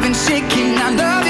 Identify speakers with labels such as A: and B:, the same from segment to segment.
A: Been shaking. I love you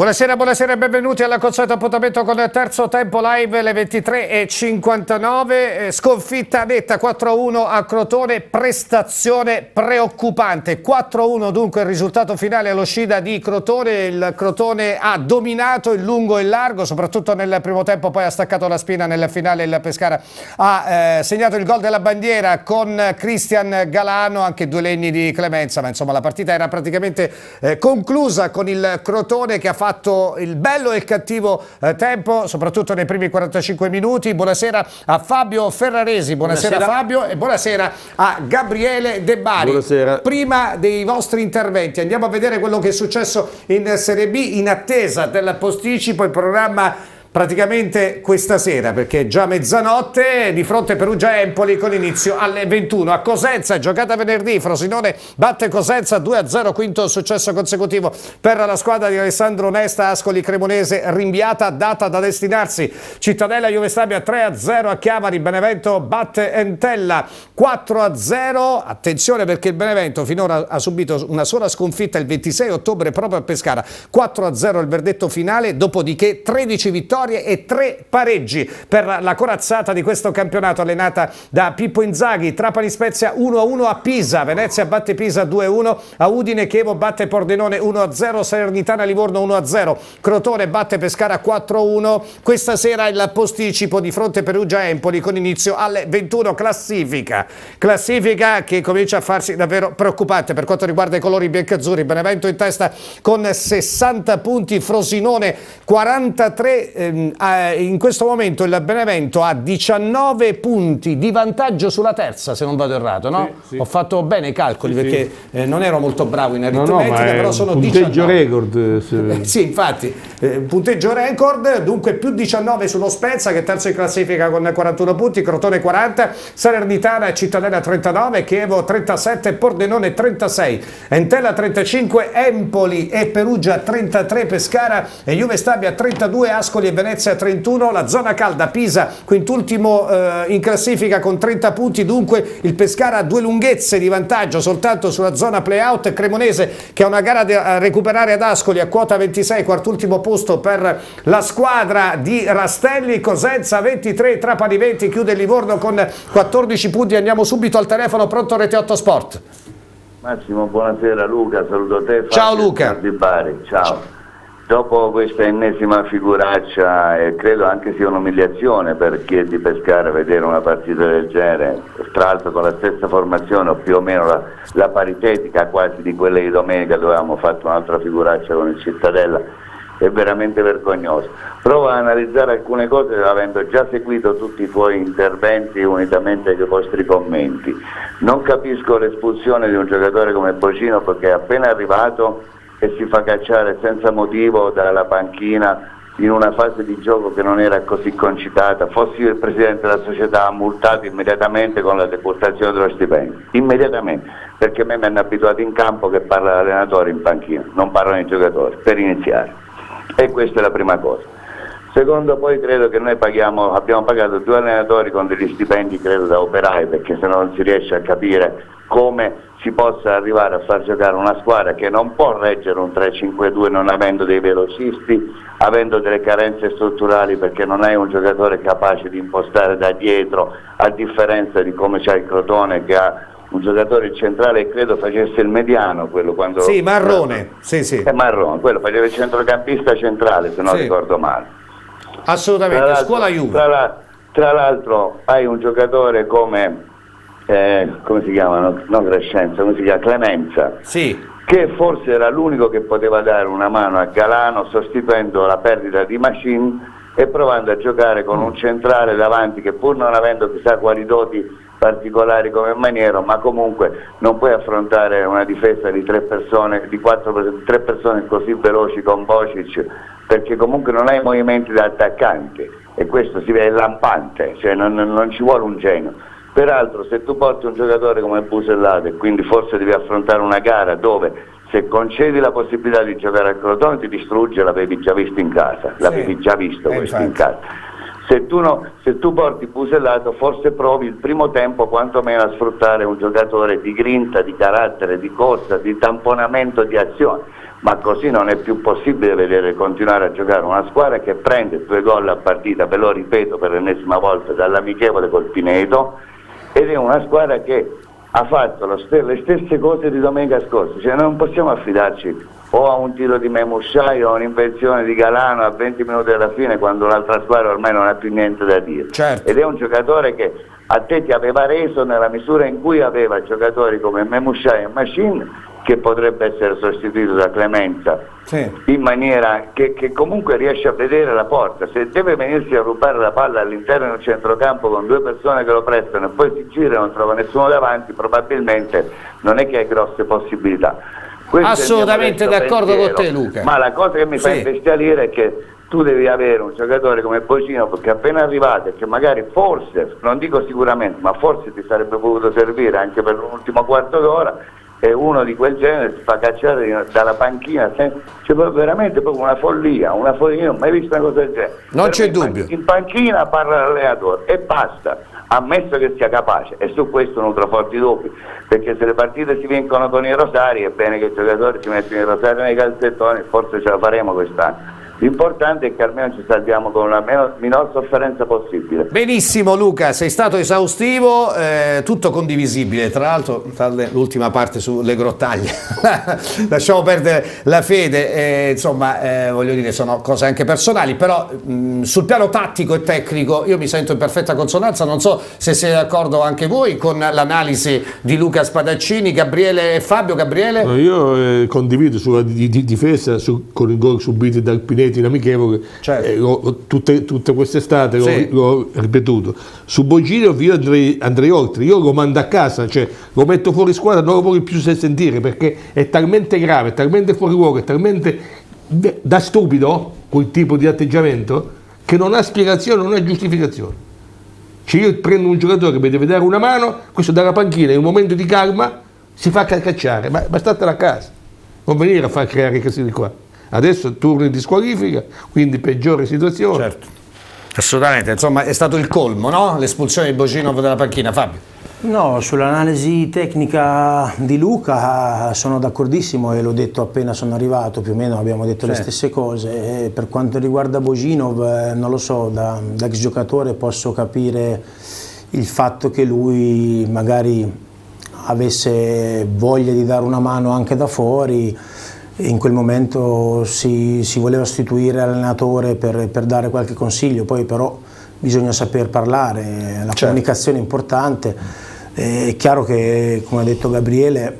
B: Buonasera, buonasera e benvenuti alla consueto appuntamento con il terzo tempo live le 23.59, eh, sconfitta netta 4-1 a Crotone, prestazione preoccupante, 4-1 dunque il risultato finale all'uscita di Crotone, il Crotone ha dominato il lungo e il largo, soprattutto nel primo tempo poi ha staccato la spina nel finale il Pescara ha eh, segnato il gol della bandiera con Cristian Galano, anche due legni di clemenza, ma insomma la partita era praticamente eh, conclusa con il Crotone che ha fatto il bello e il cattivo eh, tempo, soprattutto nei primi 45 minuti. Buonasera a Fabio Ferraresi, buonasera,
C: Buonasera.
B: Fabio e buonasera a Gabriele De Bari.
C: Buonasera.
B: Prima dei vostri interventi andiamo a vedere quello che è successo in Serie B in attesa del posticipo, il programma praticamente questa sera perché è già mezzanotte di fronte Perugia Empoli con inizio alle 21 a Cosenza giocata venerdì Frosinone batte Cosenza 2-0 quinto successo consecutivo per la squadra di Alessandro Nesta Ascoli Cremonese rinviata data da destinarsi. Cittadella Juve Stabia 3-0 a Chiavari Benevento batte Entella 4-0 attenzione perché il Benevento finora ha subito una sola sconfitta il 26 ottobre proprio a Pescara 4-0 il verdetto finale dopodiché 13 vittorie e 3 pareggi per la corazzata di questo campionato allenata da Pippo Inzaghi. Trapani Spezia 1-1 a Pisa Venezia batte Pisa 2-1 a Udine Chievo batte Pordenone 1-0 Salernitana Livorno 1-0 Crotone batte Pescara 4-1 questa sera il posticipo di fronte Perugia Empoli con inizio alle 21 classifica classifica che comincia a farsi davvero preoccupante per quanto riguarda i colori biancazzurri. Benevento in testa con 60 punti Frosinone 43 ehm, eh, in questo momento il Benevento ha 19 punti di vantaggio sulla terza se non vado errato no?
C: Sì, sì.
B: ho fatto bene i calcoli
C: Sì,
B: perché eh, non ero molto bravo in
C: No,
B: aritmetica
C: no, è
B: però sono
C: punteggio
B: 19
C: record. eh, se-
B: eh, sì, infatti, eh, punteggio record, dunque più 19 sullo Spezia che è terzo in classifica con 41 punti, Crotone 40, Salernitana, Cittadella 39, Chievo 37, Pordenone 36, Entella 35, Empoli e Perugia 33, Pescara e Juve Stabia 32, Ascoli e Venezia 31, la zona calda Pisa quintultimo eh, in classifica con 30 punti, dunque il Pescara ha due lunghezze di vantaggio soltanto sulla zona playout, Cremonese che ha una gara da recuperare ad Ascoli a quota 26, quartultimo posto per la squadra di Rastelli, Cosenza 23, Trapani 20, chiude il Livorno con 14 punti, andiamo subito al telefono, pronto Rete 8 Sport.
D: Massimo, buonasera Luca, saluto te.
B: Ciao,
D: Fabio
B: Luca.
D: Ciao. Dopo questa ennesima figuraccia, e credo anche sia un'umiliazione per chi è di Pescara vedere una partita del genere, tra l'altro con la stessa formazione o più o meno la, la paritetica quasi di quelle di domenica dove avevamo fatto un'altra figuraccia con il Cittadella, è veramente vergognoso. Provo a analizzare alcune cose avendo già seguito tutti i tuoi interventi unitamente ai vostri commenti. Non capisco l'espulsione di un giocatore come Bocino perché appena arrivato e si fa cacciare senza motivo dalla panchina in una fase di gioco che non era così concitata. Fossi il presidente della società multato immediatamente con la decurtazione dello stipendio. Immediatamente, perché a me mi hanno abituato in campo che parla l'allenatore in panchina, non parlano i giocatori, per iniziare. E questa è la prima cosa. Secondo poi credo che noi paghiamo, abbiamo pagato due allenatori con degli stipendi credo da operai perché se no non si riesce a capire come si possa arrivare a far giocare una squadra che non può reggere un 3-5-2 non avendo dei velocisti, avendo delle carenze strutturali perché non hai un giocatore capace di impostare da dietro, a differenza di come c'è il Crotone che ha un giocatore centrale credo facesse il mediano quello quando
B: Sì, Marrone, sì sì,
D: è Marrone, quello faceva il centrocampista centrale se non
B: Sì.
D: ricordo male.
B: assolutamente, scuola Juve.
D: tra l'altro hai un giocatore come, eh, come si chiama, no, non Crescenza, come si chiama, Clemenza,
B: Sì,
D: che forse era l'unico che poteva dare una mano a Galano sostituendo la perdita di Machine e provando a giocare con un centrale davanti che pur non avendo chissà quali doti particolari come Maniero, ma comunque non puoi affrontare una difesa di tre persone, di quattro, tre persone così veloci con Bocic, perché comunque non hai movimenti da attaccanti e questo si vede lampante, cioè non, non ci vuole un genio. Peraltro se tu porti un giocatore come Busellato e quindi forse devi affrontare una gara dove se concedi la possibilità di giocare al Crotone ti distrugge, l'avevi già visto in casa, sì. l'avevi già visto eh, in casa. Se tu, no, se tu, porti Busellato forse provi il primo tempo quantomeno a sfruttare un giocatore di grinta, di carattere, di corsa, di tamponamento di azione, ma così non è più possibile vedere continuare a giocare una squadra che prende due gol a partita, ve lo ripeto per l'ennesima volta, dall'amichevole col Pineto, ed è una squadra che ha fatto le stesse cose di domenica scorsa, cioè non possiamo affidarci o a un tiro di Memushai o a un'invenzione di Galano a 20 minuti alla fine quando l'altra squadra ormai non ha più niente da dire.
B: Certo.
D: Ed è un giocatore che a te ti aveva reso nella misura in cui aveva giocatori come Memushai e Machine che potrebbe essere sostituito da Clemenza sì. in maniera che, che, comunque riesce a vedere la porta se deve venirsi a rubare la palla all'interno del centrocampo con due persone che lo prestano e poi si gira e non trova nessuno davanti probabilmente non è che hai grosse possibilità
B: Questo assolutamente d'accordo con te Luca
D: ma la cosa che mi sì. fa imbestialire è che tu devi avere un giocatore come Bocino perché appena arrivato e che magari forse, non dico sicuramente, ma forse ti sarebbe potuto servire anche per l'ultimo quarto d'ora e uno di quel genere si fa cacciare dalla panchina, c'è proprio veramente proprio una follia, una follia, io non ho mai visto una cosa del genere.
B: Non c'è dubbio.
D: In panchina parla l'allenatore e basta, ammesso che sia capace e su questo nutro forti dubbi, perché se le partite si vincono con i rosari è bene che i giocatori si mettano i rosari nei calzettoni, forse ce la faremo quest'anno L'importante è che almeno ci salviamo con la meno, minor sofferenza possibile.
B: Benissimo Luca, sei stato esaustivo, eh, tutto condivisibile, tra l'altro l'ultima parte sulle grottaglie, lasciamo perdere la fede, eh, insomma eh, voglio dire sono cose anche personali, però mh, sul piano tattico e tecnico io mi sento in perfetta consonanza, non so se siete d'accordo anche voi con l'analisi di Luca Spadaccini, Gabriele e Fabio. Gabriele?
C: Io eh, condivido sulla di, di difesa su, con i gol subiti dal Pinetti reti in amichevole, certo. eh, tutte, tutte quest'estate sì. l'ho, ripetuto. Su Bogino io andrei, andrei, oltre, io lo mando a casa, cioè lo metto fuori squadra, non lo voglio più sentire perché è talmente grave, è talmente fuori luogo, è talmente da stupido quel tipo di atteggiamento che non ha spiegazione, non ha giustificazione. Cioè io prendo un giocatore che mi deve dare una mano, questo dalla panchina in un momento di calma si fa cacciare, ma, ma statela a casa, non venire a far creare i casini qua. Adesso turni di squalifica, quindi peggiore situazione.
B: Certo. Assolutamente, insomma è stato il colmo, no? L'espulsione di Bocinov dalla panchina, Fabio.
E: No, sull'analisi tecnica di Luca sono d'accordissimo e l'ho detto appena sono arrivato, più o meno abbiamo detto certo. le stesse cose. E per quanto riguarda Boginov, eh, non lo so, da, da ex giocatore posso capire il fatto che lui magari avesse voglia di dare una mano anche da fuori, in quel momento si, si voleva sostituire l'allenatore per, per, dare qualche consiglio, poi però bisogna saper parlare, la certo. comunicazione è importante, è chiaro che come ha detto Gabriele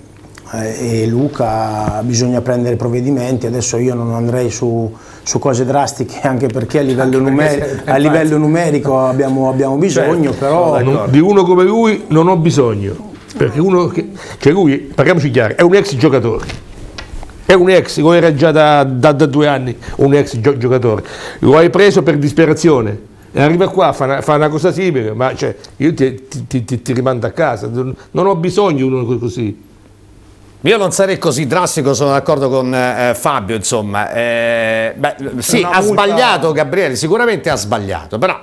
E: eh, e Luca bisogna prendere provvedimenti, adesso io non andrei su, su cose drastiche anche perché a livello, numerico, a livello numerico abbiamo, abbiamo bisogno, certo. però...
C: Di uno come lui non ho bisogno, perché uno che, cioè lui, parliamoci chiaro, è un ex giocatore è un ex, come era già da, da, da due anni un ex gio giocatore, lo hai preso per disperazione, e arriva qua, fa una, fa una, cosa simile, ma cioè, io ti, ti, ti, ti, rimando a casa, non ho bisogno di uno così.
B: Io non sarei così drastico, sono d'accordo con eh, Fabio, insomma. Eh, beh, sì, ha sbagliato Gabriele, sicuramente ha sbagliato, però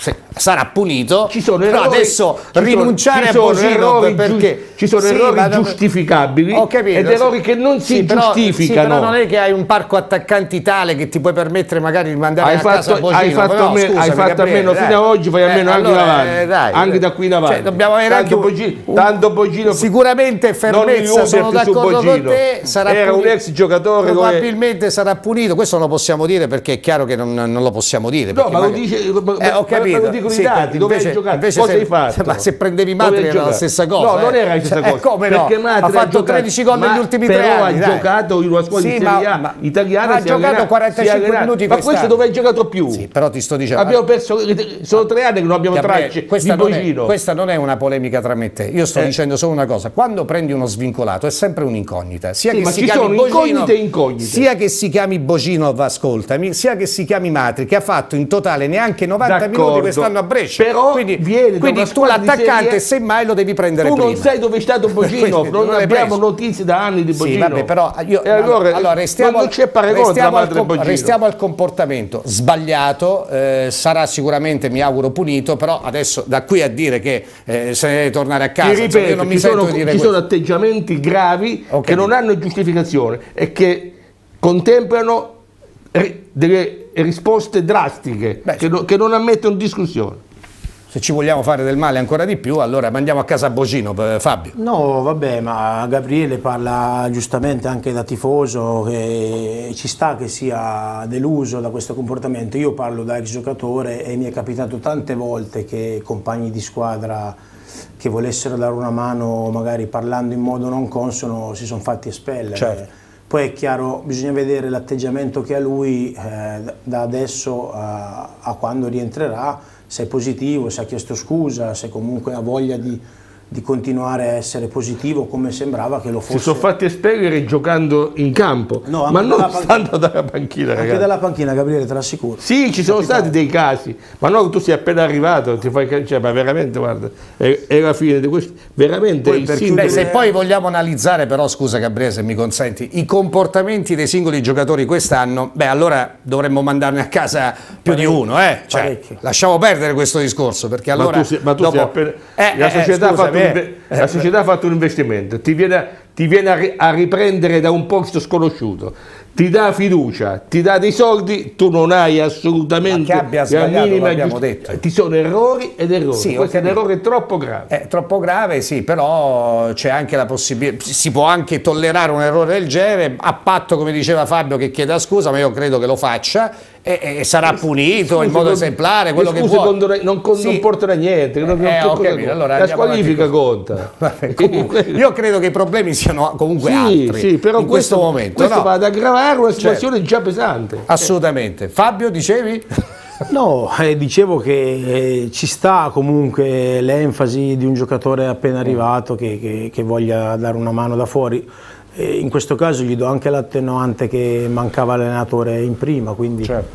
B: sì, sarà punito, ci sono però errori, adesso rinunciare a Bosinov perché
C: ci sono sì, errori giustificabili capito, ed errori che non si sì, giustificano.
B: Però, però non è che hai un parco attaccanti tale che ti puoi permettere magari di mandare
C: hai
B: a
C: fatto,
B: casa Bosinov.
C: Hai fatto, però, me, scusami, hai fatto almeno fino ad oggi, fai almeno eh, anche allora, avanti, eh, dai, anche da qui in avanti. Cioè,
B: dobbiamo avere tanto anche Bogino, un, tanto Bogino sicuramente fermezza, sono d'accordo con te,
C: sarà era un ex giocatore
B: probabilmente sarà punito, questo non lo possiamo dire perché è chiaro che non, lo possiamo dire.
C: No, ma lo dice,
B: eh, capito
C: lo dicono
B: Sì,
C: i dati, dove hai giocato?
B: invece
C: Cosa
B: se-
C: hai fatto?
B: Ma se prendevi Matri era la stessa cosa.
C: No, non
B: eh.
C: era la stessa
B: Cioè,
C: cosa.
B: come no? Ha fatto
C: giocato-
B: 13 gol negli ultimi tre anni.
C: ha giocato in una squadra di
B: Sì,
C: Serie
B: ma-
C: A
B: ma-
C: italiana.
B: ha giocato
C: allenato-
B: 45
C: si è allenato.
B: minuti
C: Ma questo dove hai giocato più?
B: Sì, però ti sto dicendo.
C: Abbiamo perso, sono tre anni che non abbiamo tracce
B: questa,
C: di
B: non è,
C: Bocino.
B: questa non è una polemica tra me e te. Io sto
C: Eh.
B: dicendo solo una cosa: quando prendi uno svincolato è sempre un'incognita. Sia che
C: ma
B: si
C: ci
B: chiami
C: incognite e incognite.
B: sia che si chiami Boginov, ascoltami, sia che si chiami Matri, che ha fatto in totale neanche 90 minuti
C: D'accordo.
B: quest'anno a Brescia.
C: Però
B: quindi quindi tu l'attaccante, semmai lo devi prendere
C: Tu
B: prima.
C: non sai dove è stato Bocino, non
B: non
C: abbiamo notizie da anni di
B: Sì,
C: Bocino.
B: vabbè, però io,
C: E allora,
B: allora, restiamo,
C: non c'è paragone
B: restiamo al, com- restiamo al comportamento sbagliato, eh, sarà sicuramente, mi auguro, punito, però adesso da qui a dire che eh, se ne deve tornare a casa, insomma,
C: ripeto,
B: io non mi sento
C: sono,
B: di dire
C: ci sono atteggiamenti gravi
B: Ok.
C: che non hanno giustificazione e che contemplano ri- delle risposte drastiche
B: Beh,
C: che, no- che non ammettono discussione.
B: Se ci vogliamo fare del male ancora di più, allora mandiamo a casa Bocino, eh, Fabio.
E: No, vabbè, ma Gabriele parla giustamente anche da tifoso, che ci sta che sia deluso da questo comportamento. Io parlo da ex giocatore e mi è capitato tante volte che compagni di squadra che volessero dare una mano, magari parlando in modo non consono, si sono fatti espellere.
B: Certo.
E: Poi è chiaro, bisogna vedere l'atteggiamento che ha lui eh, da adesso a, a quando rientrerà, se è positivo, se ha chiesto scusa, se comunque ha voglia di, di continuare a essere positivo come sembrava che lo fosse.
C: Si sono fatti espellere giocando in campo,
E: No,
C: ma non stando dalla panchina,
E: Anche
C: ragazzi.
E: dalla panchina, Gabriele, te l'assicuro.
C: Sì, ci sono stati dei casi, ma no, tu sei appena arrivato, ti fai, cioè, ma veramente, guarda, è, è la fine di questo, veramente
E: Poi
C: singolo-
B: Beh, se poi vogliamo analizzare, però, scusa Gabriele, se mi consenti, i comportamenti dei singoli giocatori quest'anno, beh, allora dovremmo mandarne a casa più di
E: Parecchi,
B: uno, eh? Cioè, lasciamo perdere questo discorso, perché allora.
C: ma tu, sei, ma tu sei
B: dopo-
C: appena,
B: Eh,
C: la,
B: eh,
C: società ha
B: scusami, eh.
C: la società ha fatto un investimento, ti viene, ti viene a riprendere da un posto sconosciuto, ti dà fiducia, ti dà dei soldi, tu non hai assolutamente
B: Ma che abbia sbagliato,
C: minima
B: lo abbiamo
C: giust-
B: detto.
C: Ti sono errori ed errori,
B: Sì,
C: questo è un errore troppo grave.
B: È troppo grave, sì, però c'è anche la possibilità, si può anche tollerare un errore del genere, a patto, come diceva Fabio, che chieda scusa, ma io credo che lo faccia e, e sarà punito in
C: Scusi,
B: modo
C: con-
B: esemplare, quello che vuole.
C: condona- non, con-
B: Sì.
C: non portano a niente, non-
B: Eh,
C: cosa
B: capito,
C: conta?
B: allora
C: la squalifica conta.
B: Vabbè, comunque, io credo che i problemi siano comunque
C: Sì,
B: altri
C: sì, però
B: in questo,
C: questo,
B: momento.
C: questo
B: no?
C: va ad aggravare una
B: Certo.
C: situazione già pesante.
B: Assolutamente. Fabio, dicevi?
E: No, eh, dicevo che eh, ci sta comunque l'enfasi di un giocatore appena arrivato che, che- che voglia dare una mano da fuori. E in questo caso gli do anche l'attenuante che mancava l'allenatore in prima, quindi
B: Certo.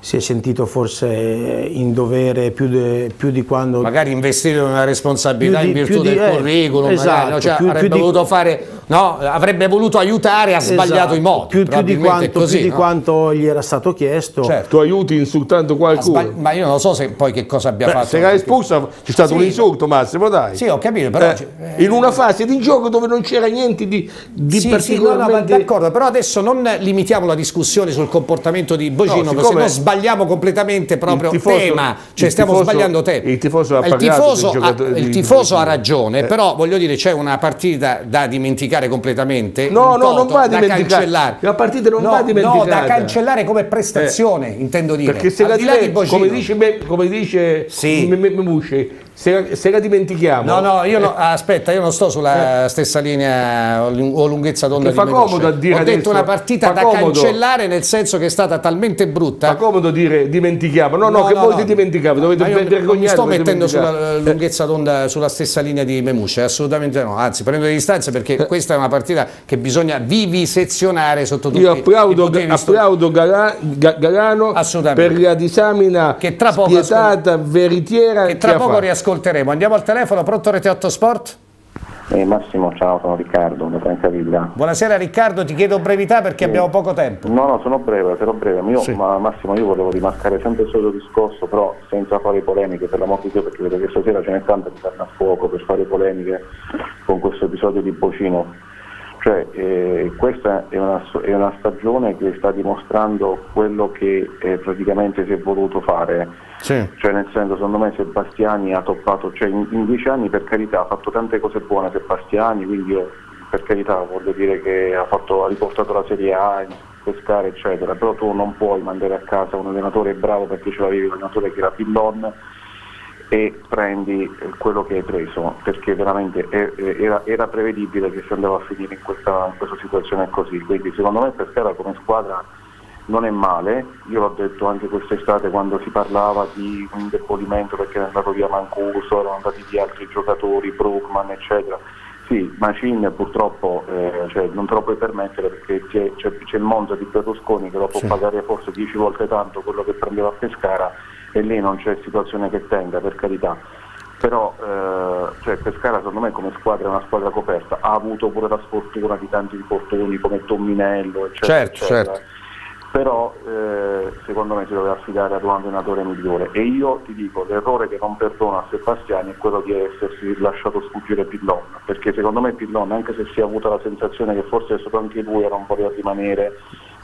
E: si è sentito forse in dovere più, de- più di quando...
B: Magari investito in una responsabilità
E: Più
B: in
E: di-
B: virtù
E: più di-
B: del
E: eh,
B: curriculum, magari,
E: esatto,
B: no? Cioè,
E: più- più
B: avrebbe
E: di-
B: voluto fare, no, avrebbe voluto aiutare, ha sbagliato
E: Esatto,
B: i modi.
E: Più, più di quanto,
B: così,
E: più di
B: no?
E: quanto gli era stato chiesto.
B: Certo.
C: Tu aiuti insultando qualcuno.
B: ma io non so se poi che cosa abbia
C: Beh,
B: fatto.
C: se l'hai espulsa c'è stato
B: Sì,
C: un insulto, Massimo, dai.
B: Sì, ho capito, però...
C: Eh, in una fase di gioco dove non c'era niente di, di
B: Sì, sì, no, no,
C: particolarmente...
B: d'accordo, però adesso non limitiamo la discussione sul comportamento di Bocino,
C: No,
B: se no sbagliamo completamente proprio
C: il tifoso-
B: tema, cioè
C: il
B: stiamo
C: tifoso-
B: sbagliando tema.
C: il tifoso ha
B: il
C: pagato
B: tifoso, ha,
C: giocatore
B: il tifoso
C: di-
B: ha ragione,
C: Eh.
B: però voglio dire c'è una partita da dimenticare completamente.
C: No, no, non va
B: da
C: dimenticata.
B: cancellare.
C: La partita non
B: No,
C: va dimenticata.
B: No, da cancellare come prestazione, intendo dire.
C: Perché se
B: Al
C: la
B: di là di Bocino.
C: come dice, me- come dice
B: Sì.
C: M- M- Memusci, se, la- se la dimentichiamo...
B: No, no, io no, aspetta, io non sto sulla stessa linea o lung- o lunghezza d'onda
C: Che fa comodo a dire
B: Ho detto
C: adesso,
B: una partita da
C: comodo.
B: cancellare nel senso che è stata talmente brutta.
C: Fa comodo dire dimentichiamo. No, no, che voi ti dimenticate, dovete
B: io non mi
C: vergognarvi.
B: sto mettendo sulla eh, lunghezza d'onda sulla stessa linea di Memusce, assolutamente no, anzi prendo le distanze perché questa è una partita che bisogna vivisezionare sotto tutti
C: Io
B: i
C: applaudo,
B: vista.
C: applaudo Gala- Ga- Galano
B: Assolutamente.
C: per la disamina
B: Che tra poco
C: spietata, veritiera
B: che tra poco
C: fatto.
B: Riascolteremo. Andiamo al telefono, pronto Rete 8 Sport?
F: Eh, Massimo, ciao, sono Riccardo da Francavilla.
B: Buonasera Riccardo, ti chiedo brevità perché abbiamo poco tempo.
F: No, no, sono breve, sarò breve. Io, ma Massimo, io volevo rimarcare sempre il solito discorso, però senza fare polemiche, per l'amor di Dio, perché vedo che stasera ce n'è tanta di carne a fuoco per fare polemiche con questo episodio di Bocino. Cioè, eh, questa è una, è una stagione che sta dimostrando quello che eh, praticamente si è voluto fare.
B: Sì.
F: Cioè, nel senso, secondo me Sebastiani ha toppato, cioè in, in dieci anni per carità ha fatto tante cose buone Sebastiani, quindi io per carità voglio dire che ha, fatto- ha riportato la Serie A pescare eccetera, però tu non puoi mandare a casa un allenatore bravo perché ce l'avevi un allenatore che era Pillon e prendi quello che hai preso, perché veramente era, era prevedibile che si andava a finire in questa, in questa situazione così, quindi secondo me Pescara come squadra non è male, io l'ho detto anche quest'estate quando si parlava di un indebolimento perché è andato via Mancuso, erano andati via altri giocatori, Brookman eccetera, sì, Macin purtroppo eh, cioè, non te lo puoi permettere perché c'è, c'è, c'è il Monza di Berlusconi che lo può sì. pagare forse 10 volte tanto quello che prendeva a Pescara e lì non c'è situazione che tenga per carità però eh, cioè Pescara secondo me come squadra è una squadra coperta ha avuto pure la sfortuna di tanti infortuni come Tomminello eccetera,
B: certo,
F: eccetera.
B: certo
F: però eh, secondo me si doveva affidare ad un allenatore migliore. E io ti dico l'errore che non perdono a Sebastiani è quello di essersi lasciato sfuggire Pillon. Perché secondo me Pillon anche se si è avuta la sensazione che forse stato anche lui era un voleva rimanere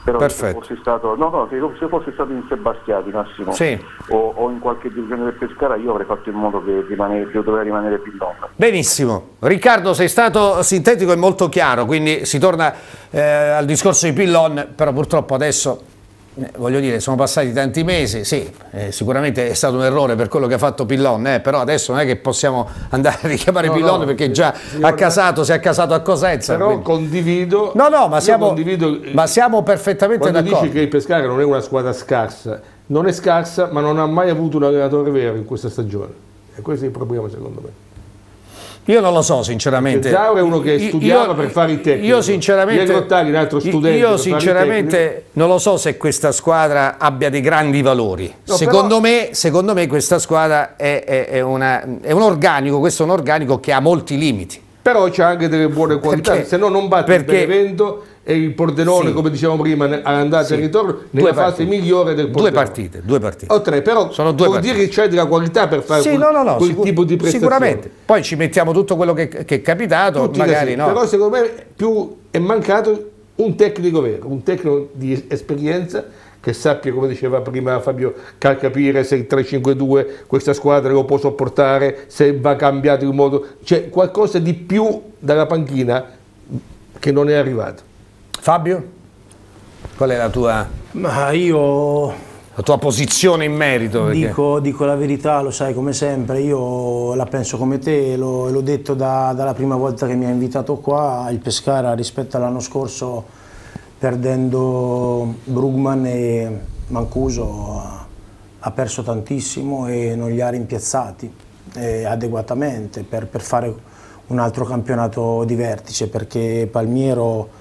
F: però
B: Perfetto.
F: se fossi stato, no, no, se fossi stato in Sebastiani Massimo
B: sì.
F: o, o, in qualche divisione del Pescara io avrei fatto in modo che, rimane, doveva rimanere Pillon
B: benissimo Riccardo sei stato sintetico e molto chiaro quindi si torna eh, al discorso di Pillon però purtroppo adesso eh, voglio dire, sono passati tanti mesi, sì, eh, sicuramente è stato un errore per quello che ha fatto Pillon, eh, però adesso non è che possiamo andare a richiamare no, Pillon no, perché già ha casato, si è casato a Cosenza.
C: Però quindi... condivido,
B: no, no, ma siamo, condivido, ma siamo perfettamente d'accordo.
C: Quando dici che il Pescara non è una squadra scarsa, non è scarsa, ma non ha mai avuto un allenatore vero in questa stagione. E questo è il problema secondo me.
B: Io non lo so sinceramente.
C: Zauro è uno che studiava io, per fare il tecnico.
B: Io sinceramente,
C: un altro studente
B: io sinceramente non lo so se questa squadra abbia dei grandi valori. No, secondo, però... me, secondo, me, questa squadra è, è, è, una, è, un organico, questo è un organico che ha molti limiti.
C: Però c'è anche delle buone qualità, perché, se no non batte perché, il Benevento e il Pordenone, sì. come dicevamo prima, all'andata sì. e ritorno, nella fase migliore del
B: Pordenone. Due partite, due partite.
C: O tre, però Sono due vuol partite. dire che c'è della qualità per fare sì, quel, no, no, no, quel sicur- tipo di prestazione.
B: Sicuramente. Poi ci mettiamo tutto quello che, che è capitato, Tutti magari no.
C: Però secondo me più è mancato un tecnico vero, un tecnico di esperienza che sappia, come diceva prima Fabio, capire se il 3-5-2 questa squadra lo può sopportare, se va cambiato il modo, c'è qualcosa di più dalla panchina che non è arrivato.
B: Fabio, qual è la tua,
E: Ma io...
B: la tua posizione in merito?
E: Dico, dico, la verità, lo sai come sempre, io la penso come te, l'ho, l'ho detto da, dalla prima volta che mi ha invitato qua, il Pescara rispetto all'anno scorso perdendo Brugman e Mancuso ha perso tantissimo e non li ha rimpiazzati eh, adeguatamente per, per fare un altro campionato di vertice perché Palmiero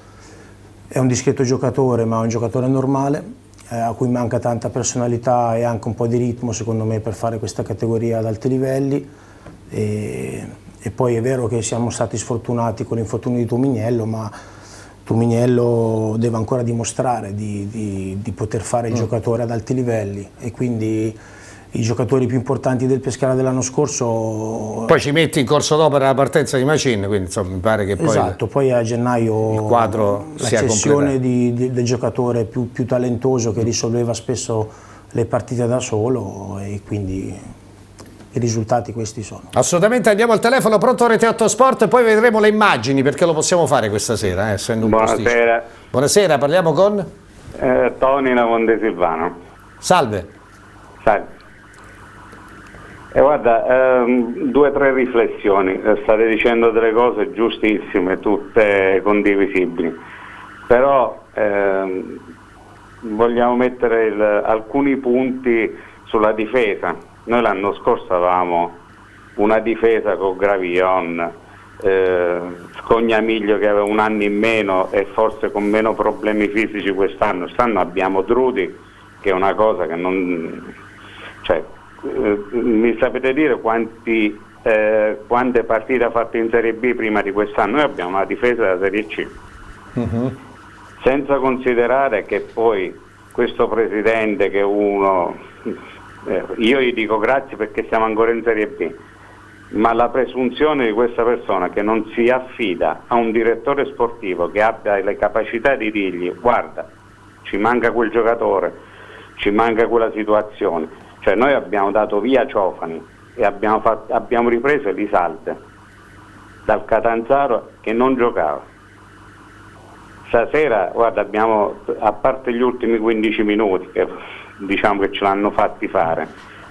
E: è un discreto giocatore, ma è un giocatore normale, eh, a cui manca tanta personalità e anche un po' di ritmo, secondo me, per fare questa categoria ad alti livelli. E, e poi è vero che siamo stati sfortunati con l'infortunio di Tomignello, ma Tomignello deve ancora dimostrare di, di, di poter fare il mm. giocatore ad alti livelli e quindi i giocatori più importanti del Pescara dell'anno scorso.
B: Poi ci metti in corso d'opera la partenza di Macin, quindi insomma, mi pare che poi.
E: Esatto, poi a gennaio
B: il quadro
E: la cessione di, di, del giocatore più, più, talentoso che risolveva spesso le partite da solo e quindi i risultati questi sono.
B: Assolutamente, andiamo al telefono, pronto Rete 8 Sport, poi vedremo le immagini perché lo possiamo fare questa sera, eh, essendo un
G: Buonasera.
B: Posticcio. Buonasera, parliamo con?
G: Eh, Tony Monte Silvano.
B: Salve.
G: Salve. E guarda, ehm, due o tre riflessioni, eh, state dicendo delle cose giustissime, tutte condivisibili, però ehm, vogliamo mettere il, alcuni punti sulla difesa. Noi l'anno scorso avevamo una difesa con Gravion, eh, Scognamiglio che aveva un anno in meno e forse con meno problemi fisici quest'anno, quest'anno abbiamo Trudi che è una cosa che non... Cioè, eh, mi sapete dire quanti, eh, quante partite ha fatto in Serie B prima di quest'anno? Noi abbiamo una difesa della Serie C. Uh-huh. Senza considerare che poi questo presidente che uno, eh, io gli dico grazie perché siamo ancora in Serie B, ma la presunzione di questa persona che non si affida a un direttore sportivo che abbia le capacità di dirgli guarda, ci manca quel giocatore, ci manca quella situazione, cioè noi abbiamo dato via Ciofani e abbiamo, fatto, abbiamo ripreso Elisalde dal Catanzaro che non giocava. stasera, guarda, abbiamo, a parte gli ultimi 15 minuti che diciamo che ce l'hanno fatti fare,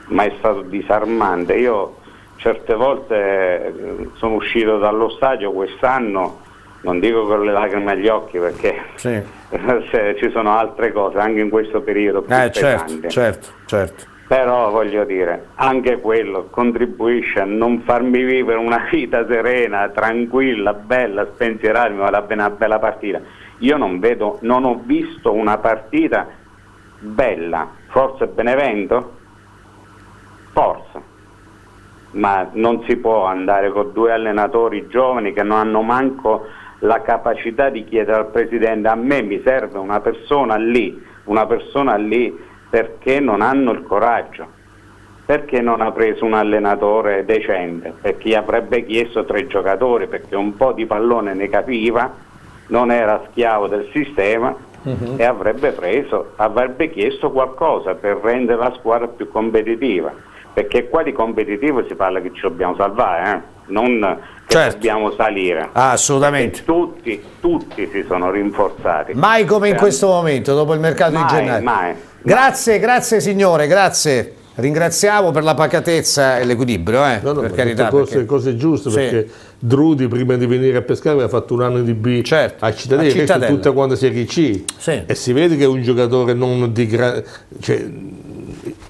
G: ma è stato disarmante. Io certe volte eh, sono uscito dallo stadio quest'anno, non dico con le lacrime agli occhi perché sì. ci sono altre cose anche in questo periodo più
B: eh, certo, certo, certo.
G: Però voglio dire, anche quello contribuisce a non farmi vivere una vita serena, tranquilla, bella, spensierarmi, ma la una bella partita. Io non vedo, non ho visto una partita bella, forse Benevento? Forse, ma non si può andare con due allenatori giovani che non hanno manco la capacità di chiedere al Presidente a me mi serve una persona lì, una persona lì perché non hanno il coraggio. Perché non ha preso un allenatore decente? Perché gli avrebbe chiesto tre giocatori, perché un po' di pallone ne capiva, non era schiavo del sistema uh-huh. e avrebbe preso, avrebbe chiesto qualcosa per rendere la squadra più competitiva. Perché qua di competitivo si parla che ci dobbiamo salvare, eh? non che certo. dobbiamo salire.
B: Ah, assolutamente.
G: Tutti, tutti, si sono rinforzati.
B: Mai come in questo momento, dopo il mercato
G: mai,
B: di gennaio.
G: Mai.
B: Grazie, grazie signore, grazie. Ringraziamo per la pacatezza e l'equilibrio, eh,
C: no, no,
B: per carità.
C: Cose, perché... cose giuste, sì. perché Drudi prima di venire a pescare aveva fatto un anno di B
B: certo,
C: a Cittadella, a Cittadella. tutta quanta Serie C.
B: Sì.
C: E si vede che è un giocatore non di gra... cioè,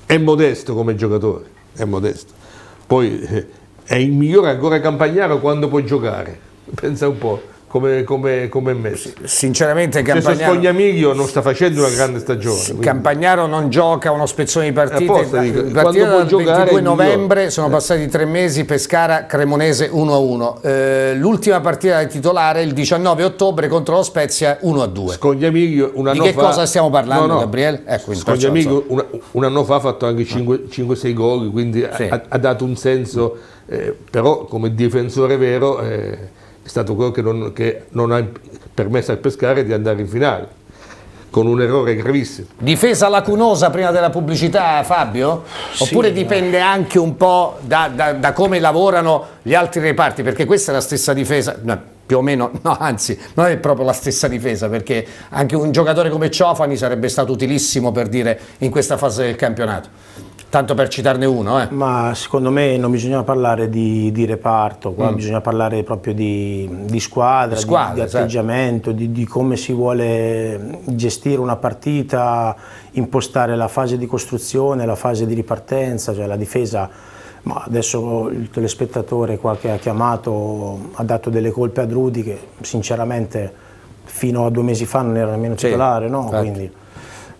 C: è modesto come giocatore, è modesto. Poi eh, è il migliore ancora Campagnaro quando può giocare, pensa un po' come, come, come messo.
B: Sinceramente
C: Campagnaro... Scognamiglio non sta facendo una grande stagione. Quindi...
B: Campagnaro non gioca uno spezzone di partite. Apposta, dico, partita dal 22 novembre, sono eh. passati tre mesi, Pescara Cremonese 1-1. Eh, l'ultima partita titolare il 19 ottobre contro lo Spezia 1-2.
C: Scognamiglio un anno.
B: Di che
C: fa...
B: cosa stiamo parlando no, no. Gabriele?
C: Ecco, Scognamiglio un, un, anno fa ha fatto anche 5-6 gol, quindi sì. ha, ha, dato un senso, eh, però come difensore vero... Eh, stato quello che non, che non ha permesso al Pescara di andare in finale con un errore gravissimo.
B: Difesa lacunosa prima della pubblicità, Fabio? Oppure sì, dipende anche un po' da, da, da, come lavorano gli altri reparti? Perché questa è la stessa difesa, no, più o meno, no, anzi, non è proprio la stessa difesa, perché anche un giocatore come Ciofani sarebbe stato utilissimo per dire in questa fase del campionato tanto per citarne uno. Eh.
E: Ma secondo me non bisogna parlare di, di reparto, qua mm. bisogna parlare proprio di, di squadra, squadra, di, di certo. atteggiamento, di, di, come si vuole gestire una partita, impostare la fase di costruzione, la fase di ripartenza, cioè la difesa. Ma adesso il telespettatore qua che ha chiamato ha dato delle colpe a Drudi che sinceramente fino a due mesi fa non era nemmeno titolare, sì, no? Certo. Quindi,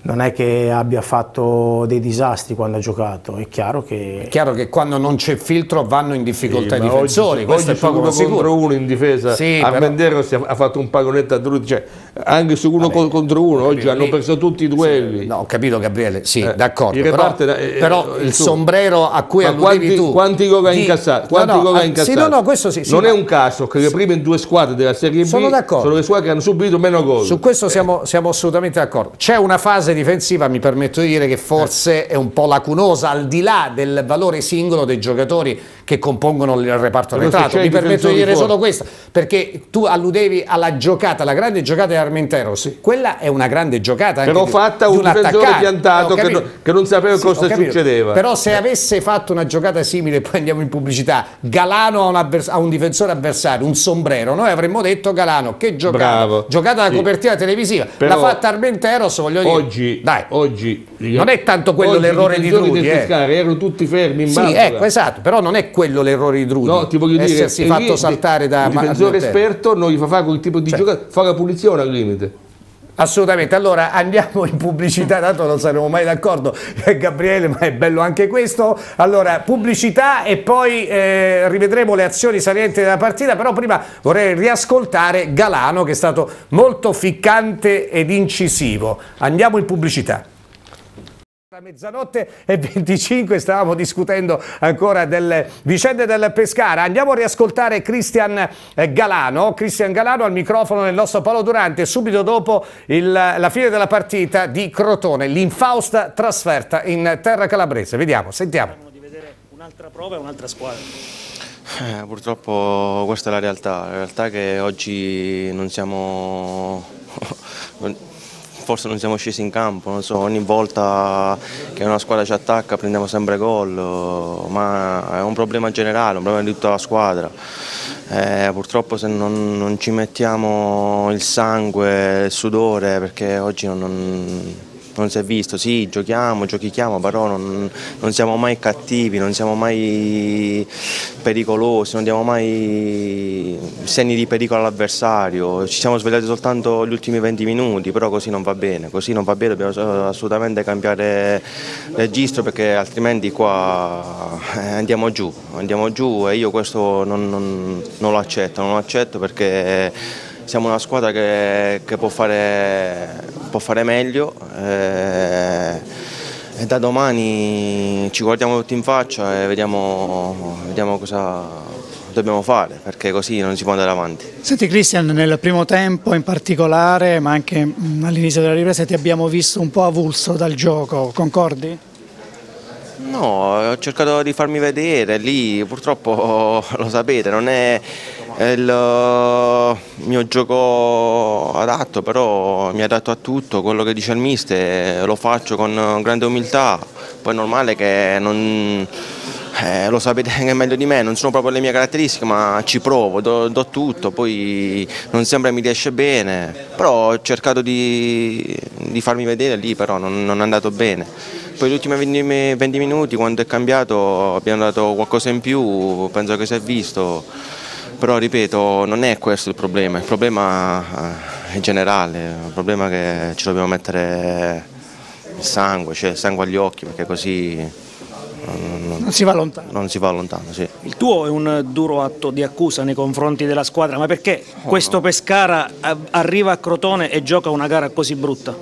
E: non è che abbia fatto dei disastri quando ha giocato, è chiaro che...
B: È chiaro che quando non c'è filtro vanno in difficoltà sì, i difensori,
C: oggi,
B: questo
C: oggi
B: è poco
C: uno
B: sicuro.
C: contro uno in difesa, sì, Armendero però... ha fatto un pagonetto a Drudi, cioè anche su uno Vabbè, contro uno, oggi lì, hanno perso tutti i duelli.
B: Sì, no, ho capito Gabriele, sì, eh, d'accordo, però, eh, però il, il sombrero a cui
C: quanti,
B: tu...
C: Quanti gol ha incassato? Quanti
B: no,
C: no,
B: ha
C: incassato?
B: Sì, no, no, questo sì,
C: non è un caso che le prime due squadre della Serie B sono, sono le squadre che hanno subito meno gol.
B: Su questo siamo, siamo assolutamente d'accordo. C'è una fase difensiva, mi permetto di dire, che forse è un po' lacunosa, al di là del valore singolo dei giocatori che compongono il reparto arretrato. Mi permetto di dire fuori. solo questo, perché tu alludevi alla giocata, la grande giocata di Armenteros. Sì. Quella è una grande giocata.
C: Però fatta un, un difensore piantato che non, che non, sapeva sì, cosa succedeva.
B: Però se avesse fatto una giocata simile, poi andiamo in pubblicità, Galano a un, a un difensore avversario, un sombrero, noi avremmo detto Galano, che giocata, Bravo. giocata da sì. copertina televisiva. L'ha fatta Armenteros, voglio dire.
C: Oggi,
B: Dai.
C: oggi
B: non è tanto quello l'errore di Drudi. Eh.
C: erano tutti fermi in
B: sì, ecco, esatto, però non è quello l'errore di Drudi.
C: No, ti voglio dire,
B: essersi fatto saltare da
C: Il difensore esperto non gli fa fare quel tipo di cioè. giocata, fa la punizione al limite.
B: Assolutamente, allora andiamo in pubblicità, tanto non saremo mai d'accordo Gabriele, ma è bello anche questo. Allora, pubblicità e poi eh, rivedremo le azioni salienti della partita, però prima vorrei riascoltare Galano che è stato molto ficcante ed incisivo. Andiamo in pubblicità. A mezzanotte e 25 stavamo discutendo ancora delle vicende del Pescara. Andiamo a riascoltare Cristian eh, Galano. Cristian Galano al microfono del nostro Paolo Durante subito dopo il, la fine della partita di Crotone, l'infausta trasferta in terra calabrese. Vediamo, sentiamo.
H: Di vedere un'altra prova e un'altra squadra. Eh, purtroppo questa è la realtà, la realtà è che oggi non siamo, forse non siamo scesi in campo, so, ogni volta che una squadra ci attacca prendiamo sempre gol, ma è un problema generale, un problema di tutta la squadra. Eh, purtroppo se non, non, ci mettiamo il sangue, il sudore, perché oggi non, non non si è visto, sì, giochiamo, giochichiamo, però non, non, siamo mai cattivi, non siamo mai pericolosi, non diamo mai segni di pericolo all'avversario, ci siamo svegliati soltanto gli ultimi 20 minuti, però così non va bene, così non va bene, dobbiamo assolutamente cambiare registro perché altrimenti qua eh, andiamo giù, andiamo giù e io questo non, non, non lo accetto, non lo accetto perché siamo una squadra che, che può, fare, può, fare, meglio eh, e da domani ci guardiamo tutti in faccia e vediamo, vediamo cosa dobbiamo fare perché così non si può andare avanti.
I: Senti Cristian, nel primo tempo in particolare ma anche mm, all'inizio della ripresa ti abbiamo visto un po' avulso dal gioco, concordi?
H: No, ho cercato di farmi vedere, lì purtroppo lo sapete, non è il eh, mio gioco adatto, però mi adatto a tutto, quello che dice il mister lo faccio con grande umiltà, poi è normale che non, eh, lo sapete anche meglio di me, non sono proprio le mie caratteristiche, ma ci provo, do, do tutto, poi non sempre mi riesce bene, però ho cercato di, di farmi vedere lì, però non, non è andato bene. Poi gli ultimi 20, 20 minuti, quando è cambiato, abbiamo dato qualcosa in più, penso che si è visto però ripeto non è questo il problema, il problema eh, è generale, il problema è che ci dobbiamo mettere il sangue, cioè il sangue agli occhi perché così
I: non, non, si va lontano.
H: Non si va lontano sì.
I: Il tuo è un duro atto di accusa nei confronti della squadra, ma perché oh, questo no. Pescara arriva a Crotone e gioca una gara così brutta?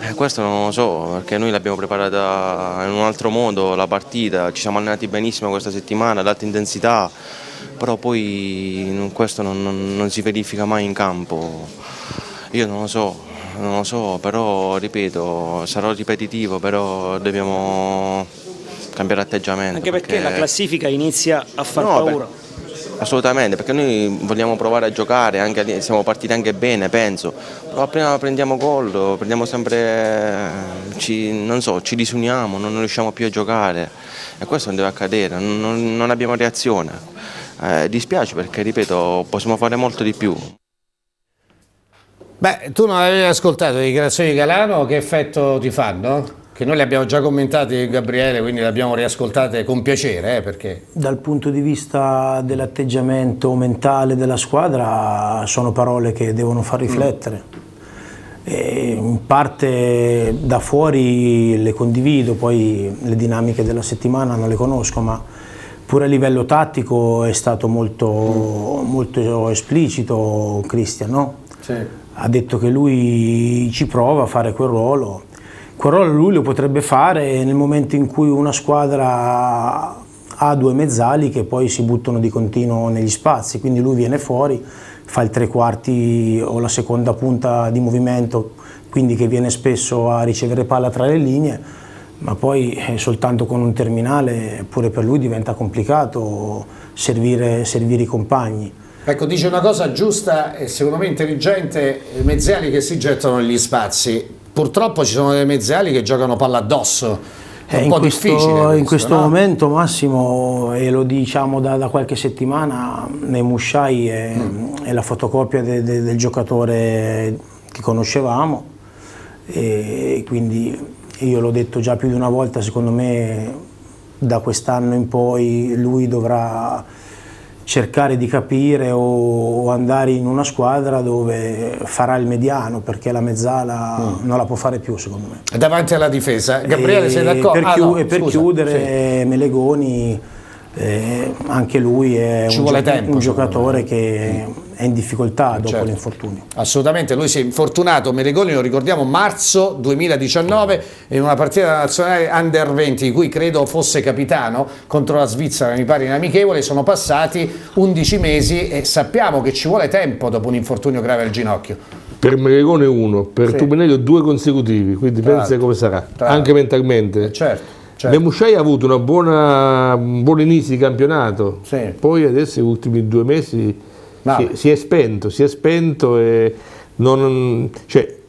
H: Eh, questo non lo so, perché noi l'abbiamo preparata in un altro modo la partita, ci siamo allenati benissimo questa settimana, ad alta intensità, però poi questo non, non, non, si verifica mai in campo. Io non lo so, non lo so, però ripeto, sarò ripetitivo, però dobbiamo cambiare atteggiamento.
I: Anche perché, perché... la classifica inizia a far no, paura.
H: Beh, assolutamente, perché noi vogliamo provare a giocare, anche, siamo partiti anche bene, penso, però appena prendiamo gol, prendiamo sempre, ci, non so, ci disuniamo, non riusciamo più a giocare e questo non deve accadere, non, non abbiamo reazione. Eh, dispiace perché, ripeto, possiamo fare molto di più.
B: Beh, tu non avevi ascoltato le dichiarazioni di Galano, che effetto ti fanno? Che noi le abbiamo già commentate Gabriele, quindi le abbiamo riascoltate con piacere. Eh, perché...
E: Dal punto di vista dell'atteggiamento mentale della squadra sono parole che devono far riflettere. Mm. in parte da fuori le condivido, poi le dinamiche della settimana non le conosco, ma Pure a livello tattico è stato molto, molto esplicito Cristian, no? sì. ha detto che lui ci prova a fare quel ruolo. Quel ruolo lui lo potrebbe fare nel momento in cui una squadra ha due mezzali che poi si buttano di continuo negli spazi, quindi lui viene fuori, fa il tre quarti o la seconda punta di movimento, quindi che viene spesso a ricevere palla tra le linee ma poi eh, soltanto con un terminale pure per lui diventa complicato servire, servire i compagni.
B: Ecco, dice una cosa giusta e secondo me intelligente, i mezziali che si gettano negli spazi. Purtroppo ci sono dei mezziali che giocano palla addosso. È un
E: eh,
B: po'
E: questo,
B: difficile. Questo,
E: in questo no? momento Massimo, e lo diciamo da, da qualche settimana, Nemushai è, mm. è la fotocopia de, de, del giocatore che conoscevamo e quindi io l'ho detto già più di una volta, secondo me da quest'anno in poi lui dovrà cercare di capire o andare in una squadra dove farà il mediano perché la mezzala mm. non la può fare più secondo me.
B: Davanti alla difesa, Gabriele e sei d'accordo?
E: Per, ah, no, e per scusa, chiudere sì. Melegoni eh, anche lui è un, gio tempo, un giocatore che è in difficoltà dopo certo. l'infortunio.
B: Assolutamente, lui si è infortunato, Meregoni lo ricordiamo, marzo 2019 in una partita nazionale under 20 di cui credo fosse capitano contro la Svizzera, mi pare in amichevole, sono passati 11 mesi e sappiamo che ci vuole tempo dopo un infortunio grave al ginocchio.
C: Per Meregone uno, per sì. Tubenello due consecutivi, quindi pensa come sarà, anche mentalmente.
B: Certo
C: Certo. Memusciai ha avuto buona, un buon inizio di campionato, sì. poi adesso gli ultimi due mesi si, si, è spento, si è spento e non, cioè,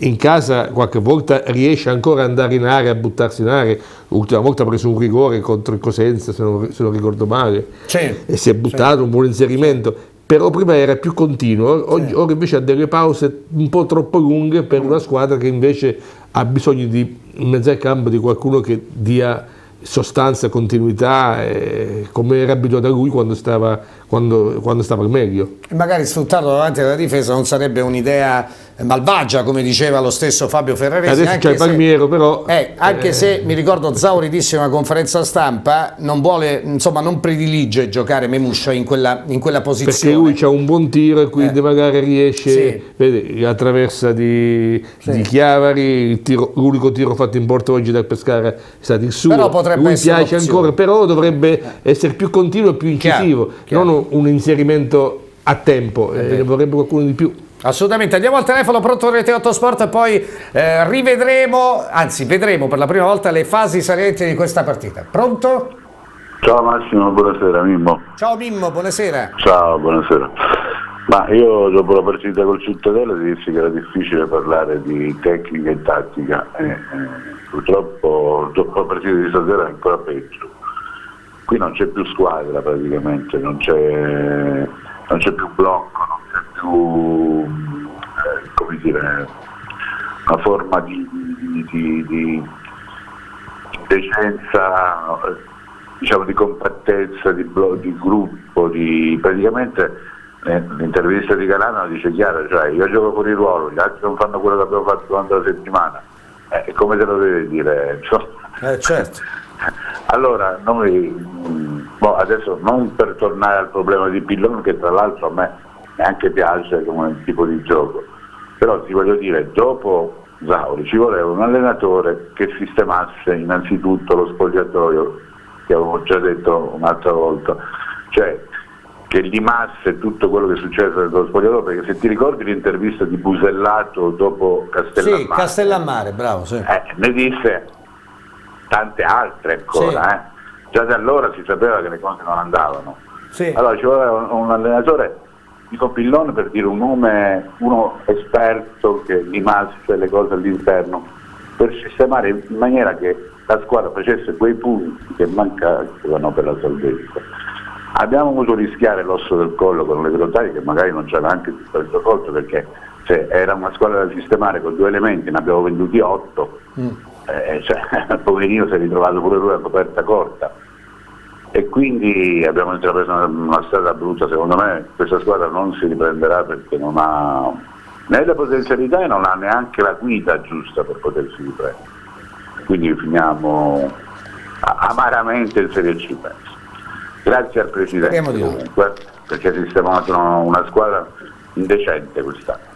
C: in casa qualche volta riesce ancora ad andare in area, a buttarsi in area. L'ultima volta ha preso un rigore contro il Cosenza, se non, se non ricordo male, sì. e si è buttato, sì. un buon inserimento. Però prima era più continuo, oggi, sì. ora invece ha delle pause un po' troppo lunghe per una squadra che invece ha bisogno di mezzo al campo di qualcuno che dia sostanza, continuità, eh, come era abituato a lui quando stava, quando, quando stava al meglio.
B: Magari sfruttarlo davanti alla difesa non sarebbe un'idea malvagia, come diceva lo stesso Fabio Ferraresi.
C: Adesso c'è Palmiero, però.
B: Eh, anche eh, se mi ricordo Zauridissima conferenza stampa, non vuole, insomma, non predilige giocare Memuscia in quella, in quella posizione.
C: Perché lui ha un buon tiro e quindi eh. magari riesce, sì. vede, la traversa di, sì. di Chiavari, tiro, l'unico tiro fatto in porto oggi dal Pescara è stato il suo.
B: Però potrebbe
C: lui piace ancora, però dovrebbe essere più continuo e più incisivo, chiaro, chiaro. non un inserimento a tempo, eh, vorrebbe qualcuno di più.
B: Assolutamente, andiamo al telefono pronto Rete 8 Sport e poi eh, rivedremo, anzi vedremo per la prima volta le fasi salienti di questa partita. Pronto?
J: Ciao Massimo, buonasera Mimmo.
B: Ciao Mimmo, buonasera.
J: Ciao, buonasera. Ma io dopo la partita col Cittadella ti dissi che era difficile parlare di tecnica e tattica, eh, eh, purtroppo dopo la partita di stasera è ancora peggio. Qui non c'è più squadra praticamente, non c'è, non c'è più blocco, più eh, come dire, una forma di, di, di, decenza, diciamo, di compattezza, di, di gruppo, di, praticamente eh, l'intervista di Galano dice chiaro, cioè io gioco fuori ruolo, gli altri non fanno quello che abbiamo fatto durante la settimana. Eh, come te lo devi dire?
B: Eh, certo.
J: allora, noi, boh, adesso non per tornare al problema di Pillon, che tra l'altro a me neanche piace come tipo di gioco, però ti voglio dire, dopo Zauri ci voleva un allenatore che sistemasse innanzitutto lo spogliatoio, che avevo già detto un'altra volta, cioè che limasse tutto quello che è successo nello spogliatoio, perché se ti ricordi l'intervista di Busellato dopo Castellammare,
B: sì, Castellammare, bravo, sì.
J: eh, ne disse tante altre ancora, sì. eh. già da allora si sapeva che le cose non andavano. Sì. Allora ci voleva un, un allenatore dico Pillone per dire un nome, uno esperto che limasse le cose all'interno, per sistemare in maniera che la squadra facesse quei punti che mancavano per la salvezza. Abbiamo voluto rischiare l'osso del collo con le grottaglie che magari non c'era anche il colto perché se era una squadra da sistemare con due elementi, ne abbiamo venduti otto, mm. eh, cioè, il poverino si è ritrovato pure lui a coperta corta e quindi abbiamo intrapreso una, una strada brutta, secondo me questa squadra non si riprenderà perché non ha né le potenzialità e non ha neanche la guida giusta per potersi riprendere. Quindi finiamo amaramente in Serie C penso. Grazie al Presidente comunque, perché ha sistemato una squadra indecente quest'anno.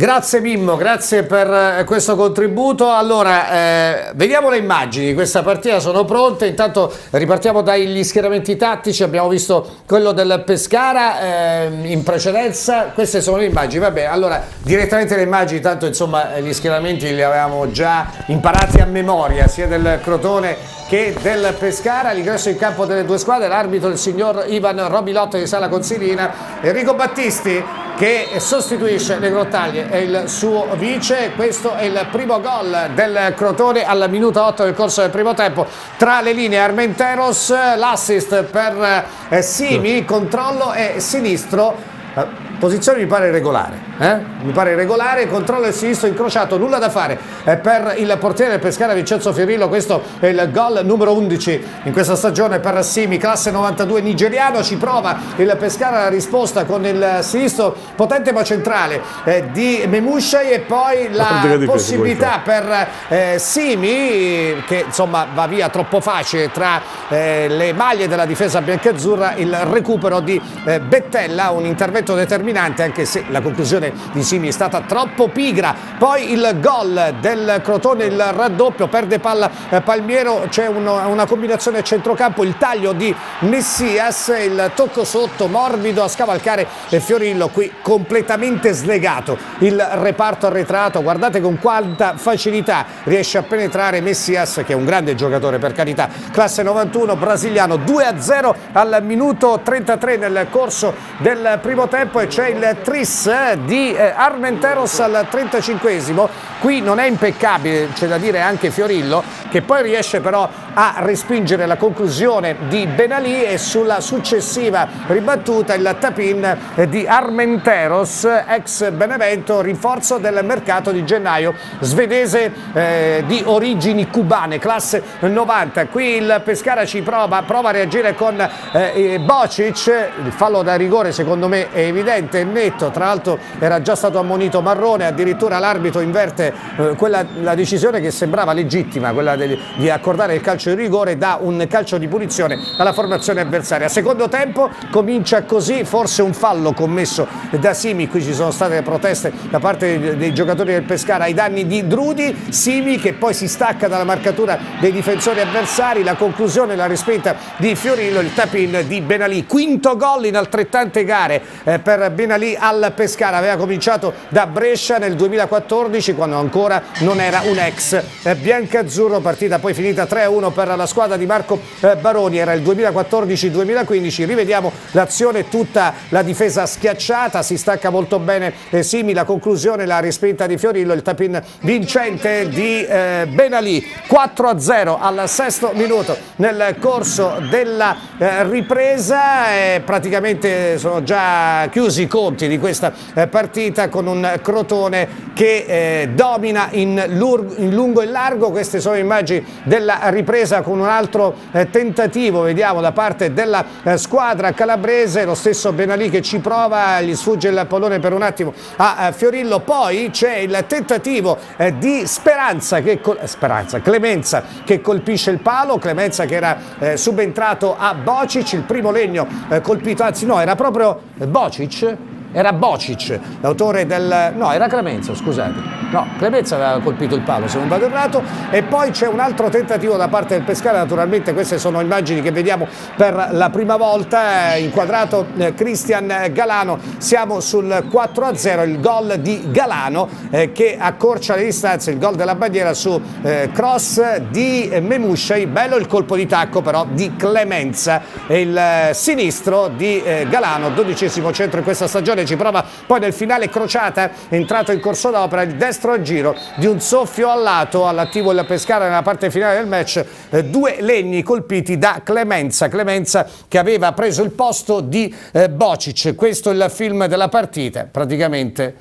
B: Grazie Mimmo, grazie per eh, questo contributo. Allora, eh, vediamo le immagini di questa partita, sono pronte. Intanto ripartiamo dagli schieramenti tattici, abbiamo visto quello del Pescara eh, in precedenza. Queste sono le immagini, vabbè, allora direttamente le immagini, tanto insomma gli schieramenti li avevamo già imparati a memoria, sia del Crotone che del Pescara, l'ingresso in campo delle due squadre, l'arbitro il signor Ivan Robilotto di Sala Consilina, Enrico Battisti che sostituisce le Grottaglie e il suo vice. Questo è il primo gol del Crotone al minuto 8 del corso del primo tempo. Tra le linee Armenteros, l'assist per eh, Simi, controllo e sinistro. Eh, posizione mi pare regolare. Eh? Mi pare regolare, controllo il sinistro incrociato, nulla da fare. Eh, per il portiere del Pescara Vincenzo Fiorillo, questo è il gol numero 11 in questa stagione per Simi, classe 92 nigeriano, ci prova il Pescara la risposta con il sinistro potente ma centrale eh, di Memushai e poi la, la possibilità per eh, Simi che insomma va via troppo facile tra eh, le maglie della difesa biancazzurra il recupero di eh, Bettella, un intervento determinante anche se la conclusione di Simi è stata troppo pigra. Poi il gol del Crotone, il raddoppio, perde palla eh, Palmiero, c'è una, una combinazione a centrocampo, il taglio di Messias, il tocco sotto morbido a scavalcare Fiorillo qui completamente slegato il reparto arretrato, guardate con quanta facilità riesce a penetrare Messias che è un grande giocatore per carità, classe 91 brasiliano 2-0 al minuto 33 nel corso del primo tempo e c'è il tris eh, di eh, Armenteros al 35esimo, qui non è impeccabile, c'è da dire anche Fiorillo che poi riesce però a respingere la conclusione di Benalì e sulla successiva ribattuta il tapin di Armenteros, ex Benevento, rinforzo del mercato di gennaio, svedese eh, di origini cubane, classe 90. Qui il Pescara ci prova, prova a reagire con eh, Bocic, il fallo da rigore secondo me è evidente, è netto, tra l'altro era già stato ammonito Marrone, addirittura l'arbitro inverte eh, quella, la decisione che sembrava legittima, quella di, di accordare il calcio di rigore, dà un calcio di punizione alla formazione avversaria. Secondo tempo comincia così, forse un fallo commesso da Simi, qui ci sono state proteste da parte dei giocatori del Pescara ai danni di Drudi, Simi che poi si stacca dalla marcatura dei difensori avversari, la conclusione, la respinta di Fiorillo, il tapin di Benalì, quinto gol in altrettante gare eh, per Benalì al Pescara, aveva cominciato da Brescia nel 2014 quando ancora non era un ex eh, biancazzurro, partita poi finita 3-1 per la squadra di Marco eh, Baroni, era il 2014-2015, rivediamo l'azione, tutta la difesa schiacciata, si stacca molto bene eh, Simi, la conclusione, la respinta di Fiorillo, il tapin vincente di eh, Benalì, 4-0 al sesto minuto nel corso della eh, ripresa, praticamente sono già chiusi i conti di questa eh, partita con un Crotone che eh, domina in, in, lungo e largo, queste sono immagini della ripresa con un altro eh, tentativo, vediamo da parte della eh, squadra calabrese, lo stesso Benalì che ci prova, gli sfugge il pallone per un attimo a eh, Fiorillo, poi c'è il tentativo eh, di Speranza, che Speranza, Clemenza che colpisce il palo, Clemenza che era eh, subentrato a Bocic, il primo legno colpito, anzi no, era proprio Bocic, era Bocic, l'autore del... no, era Clemenza, scusate. No, Clemenza aveva colpito il palo, se non vado errato, e poi c'è un altro tentativo da parte del Pescara, naturalmente queste sono immagini che vediamo per la prima volta, eh, inquadrato eh, Cristian Galano, siamo sul 4-0, il gol di Galano eh, che accorcia le distanze, il gol della bandiera su eh, cross di Memuscei, bello il colpo di tacco però di Clemenza, il eh, sinistro di eh, Galano, dodicesimo centro in questa stagione, ci prova poi nel finale crociata, entrato in corso d'opera, il destro a giro di un soffio al lato, all'attivo il Pescara nella parte finale del match, eh, due legni colpiti da Clemenza, Clemenza che aveva preso il posto di eh, Bocic, questo è il film della partita, praticamente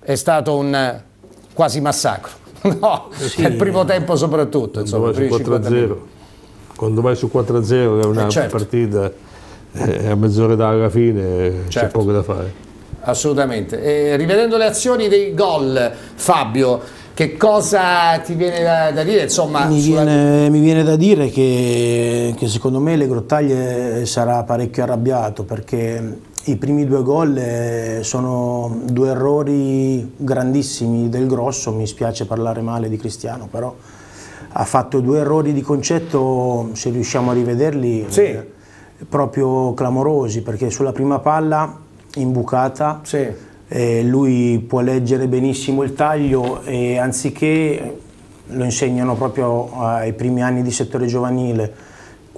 B: è stato un eh, quasi massacro. No, sì, nel primo tempo soprattutto. Insomma,
C: quando vai su 4-0 è una eh certo. partita eh, a mezz'ora dalla fine certo. c'è poco da fare
B: assolutamente. E rivedendo le azioni dei gol, Fabio, che cosa ti viene da, da dire? Insomma,
E: mi, sulla... viene, mi, viene, da dire che, che, secondo me le Grottaglie sarà parecchio arrabbiato perché i primi due gol eh, sono due errori grandissimi del grosso, mi spiace parlare male di Cristiano, però ha fatto due errori di concetto, se riusciamo a rivederli, sì. eh, proprio clamorosi, perché sulla prima palla imbucata. Sì. Eh, lui può leggere benissimo il taglio e anziché lo insegnano proprio ai primi anni di settore giovanile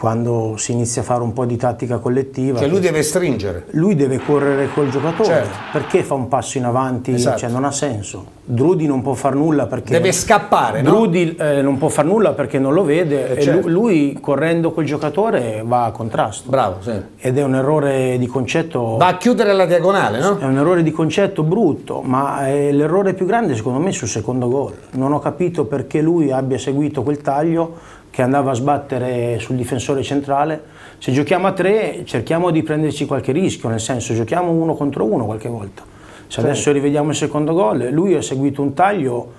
E: quando si inizia a fare un po' di tattica collettiva.
B: Cioè lui deve stringere.
E: Lui deve correre col giocatore. Certo. Perché fa un passo in avanti? Esatto. Cioè non ha senso. Drudi non può far nulla perché...
B: Deve scappare,
E: no? Drudi eh, non può far nulla perché non lo vede eh, certo. lui, lui, correndo col giocatore va a contrasto.
B: Bravo, sì.
E: Ed è un errore di concetto...
B: Va a chiudere la diagonale, no?
E: È un errore di concetto brutto, ma l'errore più grande secondo me è sul secondo gol. Non ho capito perché lui abbia seguito quel taglio che andava a sbattere sul difensore centrale. Se giochiamo a tre cerchiamo di prenderci qualche rischio, nel senso giochiamo uno contro uno qualche volta. Se adesso rivediamo il secondo gol, lui ha seguito un taglio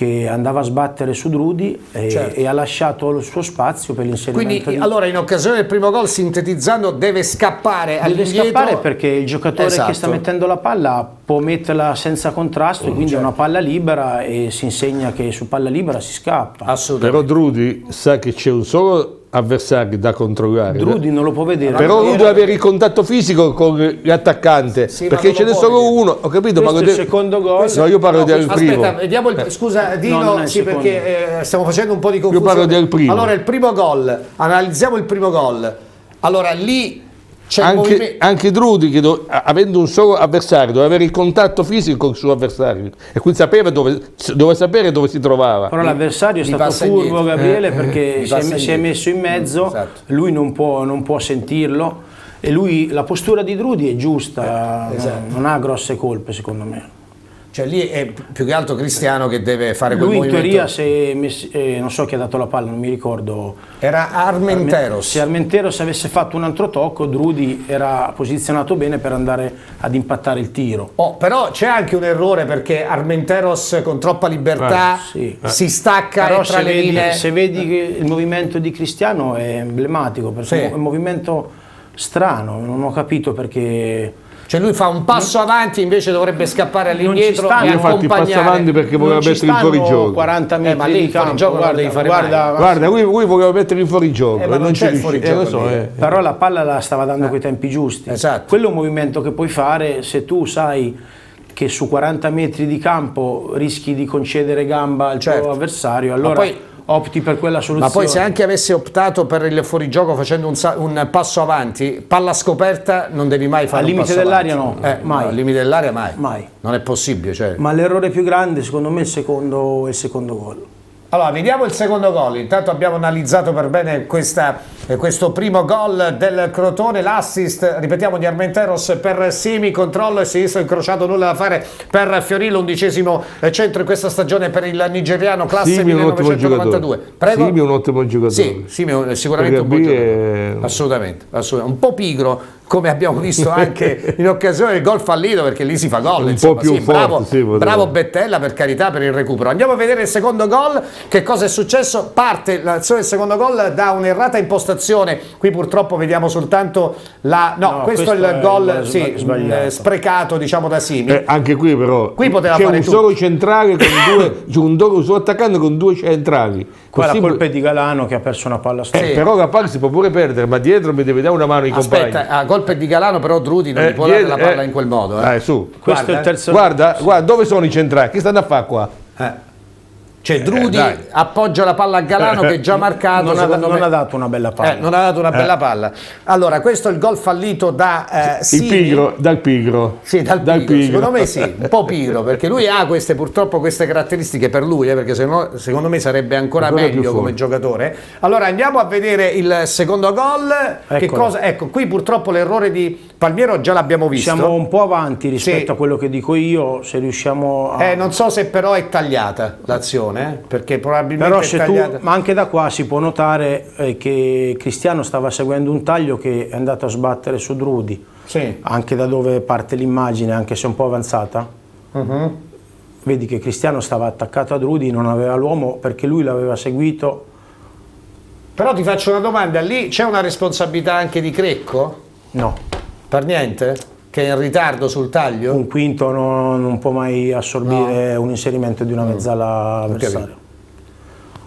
E: che andava a sbattere su Drudi e, certo. e, ha lasciato il suo spazio per l'inserimento.
B: Quindi di... allora in occasione del primo gol sintetizzando deve scappare
E: deve all'indietro. scappare perché il giocatore esatto. che sta mettendo la palla può metterla senza contrasto e quindi certo. è una palla libera e si insegna che su palla libera si scappa.
C: Assolutamente. Però Drudi sa che c'è un solo avversari da controllare.
E: Drudi non lo può vedere.
C: Però lui deve avere il contatto fisico con l'attaccante, sì, perché ce n'è solo uno, ho capito,
E: Questo ma il secondo gol.
C: No, io parlo no, del primo.
B: Aspetta, vediamo il, eh. scusa Dino, no, sì, perché eh, stiamo facendo un po' di confusione.
C: Io parlo del primo.
B: Allora, il primo gol, analizziamo il primo gol. Allora, lì
C: anche, anche, Drudi, che do, avendo un solo avversario, doveva avere il contatto fisico con il suo avversario e quindi sapeva dove, doveva sapere dove si trovava.
E: Però l'avversario è stato furbo, Gabriele, eh, perché si è, si è, messo in mezzo, esatto. lui non può, non può, sentirlo e lui, la postura di Drudi è giusta, eh, esatto. non ha grosse colpe secondo me.
B: Cioè lì è più che altro Cristiano che deve fare quel
E: Lui
B: movimento.
E: in teoria se messi, eh, non so chi ha dato la palla, non mi ricordo.
B: Era Armenteros.
E: Se Armenteros avesse fatto un altro tocco, Drudi era posizionato bene per andare ad impattare il tiro.
B: Oh, però c'è anche un errore perché Armenteros con troppa libertà eh, sì. si stacca però tra le
E: vedi,
B: linee.
E: Se vedi che il movimento di Cristiano è emblematico, perché sì. è un movimento strano, non ho capito perché
B: cioè lui fa un passo avanti invece dovrebbe scappare all'indietro
C: e Io ho fatto il passo avanti perché voleva mettere in fuorigioco.
E: 40 metri eh, ma lì
B: in fuorigioco guarda, devi fare
C: guarda, guarda lui, lui, voleva mettere in fuorigioco
B: eh, ma non, c'è il fuorigioco. Eh,
C: so,
E: eh. Però la palla la stava dando eh. coi tempi giusti.
B: Esatto.
E: Quello è un movimento che puoi fare se tu sai che su 40 metri di campo rischi di concedere gamba al certo. tuo avversario, allora poi, opti per quella soluzione.
B: Ma poi se anche avessi optato per il fuorigioco facendo un, un passo avanti, palla scoperta non devi mai fare
E: al limite dell'aria no,
B: eh, mai. al limite dell'aria mai.
E: mai.
B: Non è possibile. Cioè.
E: Ma l'errore più grande secondo me è il secondo, il secondo gol.
B: Allora, vediamo il secondo gol. Intanto abbiamo analizzato per bene questa, eh, questo primo gol del Crotone, l'assist, ripetiamo, di Armenteros per Semi, controllo e sinistro incrociato, nulla da fare per Fiorillo, undicesimo eh, centro in questa stagione per il nigeriano, classe Simi 1992.
C: Prego. Simi è un ottimo giocatore.
B: Sì, Simi è sicuramente un buon giocatore. È... Assolutamente, assolutamente, un po' pigro, come abbiamo visto anche in occasione del gol fallito, perché lì si fa gol.
C: Un
B: insomma.
C: po' più
B: sì,
C: forte,
B: bravo,
C: sì,
B: bravo Bettella per carità per il recupero. Andiamo a vedere il secondo gol. Che cosa è successo? Parte l'azione del secondo gol da un'errata impostazione. Qui purtroppo vediamo soltanto la. No, no questo, questo, è il gol sì, eh, sprecato, diciamo da Simi.
C: Eh, anche qui, però,
B: qui poteva
C: c'è
B: fare
C: un
B: tutto.
C: solo centrale con due, un, un solo attaccante con due centrali.
E: Qua la colpa è di Galano che ha perso una palla
C: eh, Però la palla si può pure perdere, ma dietro mi deve dare una mano
B: Aspetta,
C: compagni.
B: a colpa è di Galano, però Drudi non eh, può dare la palla eh, in quel modo.
C: Eh. su.
E: Questo guarda, è il terzo.
C: Guarda, guarda, dove sono i centrali? Che stanno a fare qua?
B: Eh. Cioè eh, Drudi eh, appoggia la palla a Galano che è già marcato.
E: Non, ha, non me... ha, dato una bella palla.
B: Eh, non ha dato una bella palla. Allora, questo è il gol fallito da eh,
C: il pigro, dal pigro.
B: Sì, dal, dal pigro. pigro. Secondo me sì, un po' pigro, perché lui ha queste, purtroppo queste caratteristiche per lui, eh, perché secondo, secondo, me sarebbe ancora, ancora meglio come giocatore. Allora andiamo a vedere il secondo gol. Che cosa? Ecco, qui purtroppo l'errore di Palmiero già l'abbiamo visto.
E: Siamo un po' avanti rispetto sì. a quello che dico io, se riusciamo
B: a... Eh, non so se però è tagliata l'azione, eh, perché probabilmente
E: però se tu, ma anche da qua si può notare eh, che Cristiano stava seguendo un taglio che è andato a sbattere su Drudi.
B: Sì.
E: Anche da dove parte l'immagine, anche se un po' avanzata. Uh -huh. Vedi che Cristiano stava attaccato a Drudi, non aveva l'uomo perché lui l'aveva seguito.
B: Però ti faccio una domanda, lì c'è una responsabilità anche di Crecco?
E: No.
B: Per niente? Che è in ritardo sul taglio?
E: Un quinto non, non può mai assorbire no. un inserimento di una mezzala mm. avversaria.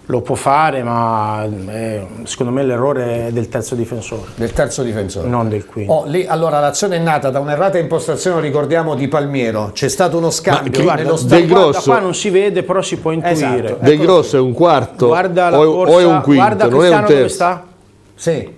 E: Lo può fare, ma è, secondo me l'errore è del terzo difensore.
B: Del terzo difensore?
E: Non del quinto.
B: Oh, lì, allora l'azione è nata da un'errata impostazione, ricordiamo, di Palmiero. C'è stato uno scambio.
E: Ma, guarda, del grosso, da qua non si vede, però si può intuire. Esatto,
C: del grosso è un quarto
E: guarda
C: o,
E: corsa,
C: o, è un quinto,
E: guarda
C: non è un terzo. dove
E: sta?
B: Sì,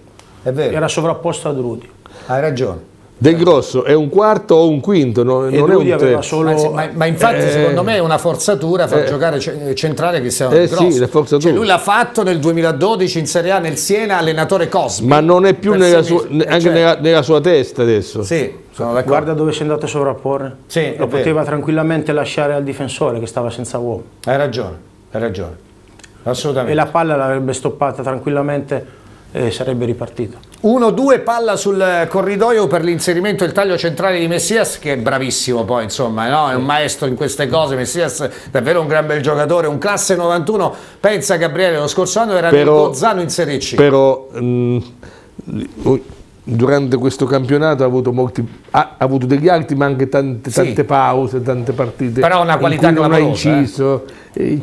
B: è vero.
E: Era sovrapposto a Drudi.
B: Hai ragione.
C: Del grosso è un quarto o un quinto, non, non è un terzo.
B: Solo... Ma, ma, infatti eh, secondo me è una forzatura far eh, giocare centrale che sia
C: eh,
B: grosso.
C: Sì, la forzatura.
B: Cioè, lui l'ha fatto nel 2012 in Serie A nel Siena, allenatore Cosmi.
C: Ma non è più nella sua, anche cioè, nella, nella, sua testa adesso.
B: Sì,
E: Guarda dove si è andato a sovrapporre.
B: Sì,
E: Lo poteva tranquillamente lasciare al difensore che stava senza uomo.
B: Hai ragione, hai ragione. Assolutamente.
E: E la palla l'avrebbe stoppata tranquillamente e sarebbe ripartito.
B: 1-2 palla sul corridoio per l'inserimento e il taglio centrale di Messias che è bravissimo poi insomma no? è un maestro in queste cose. Messias davvero un gran bel giocatore un classe 91 pensa Gabriele lo scorso anno era però, il Gozzano in Serie C.
C: però mh, durante questo campionato ha avuto, molti, ha, avuto degli alti ma anche tante, tante sì. pause, tante partite.
B: Però una qualità
C: non
B: ha
C: inciso, eh.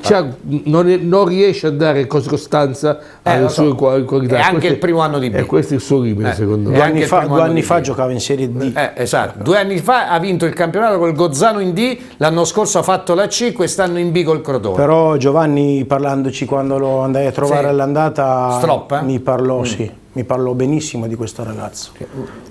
C: non, è, non, riesce a dare costanza eh, alle sue so. qualità.
B: È anche questo, il primo anno di B.
C: E questo è il suo limite eh. secondo me.
E: Due anni fa, due anni fa giocava in Serie D.
B: Eh, esatto, due anni fa ha vinto il campionato col Gozzano in D, l'anno scorso ha fatto la C, quest'anno in B col Crotone.
E: Però Giovanni parlandoci quando lo andai a trovare sì. all'andata
B: Stroppa?
E: mi parlò, mm. sì mi parlò benissimo di questo ragazzo,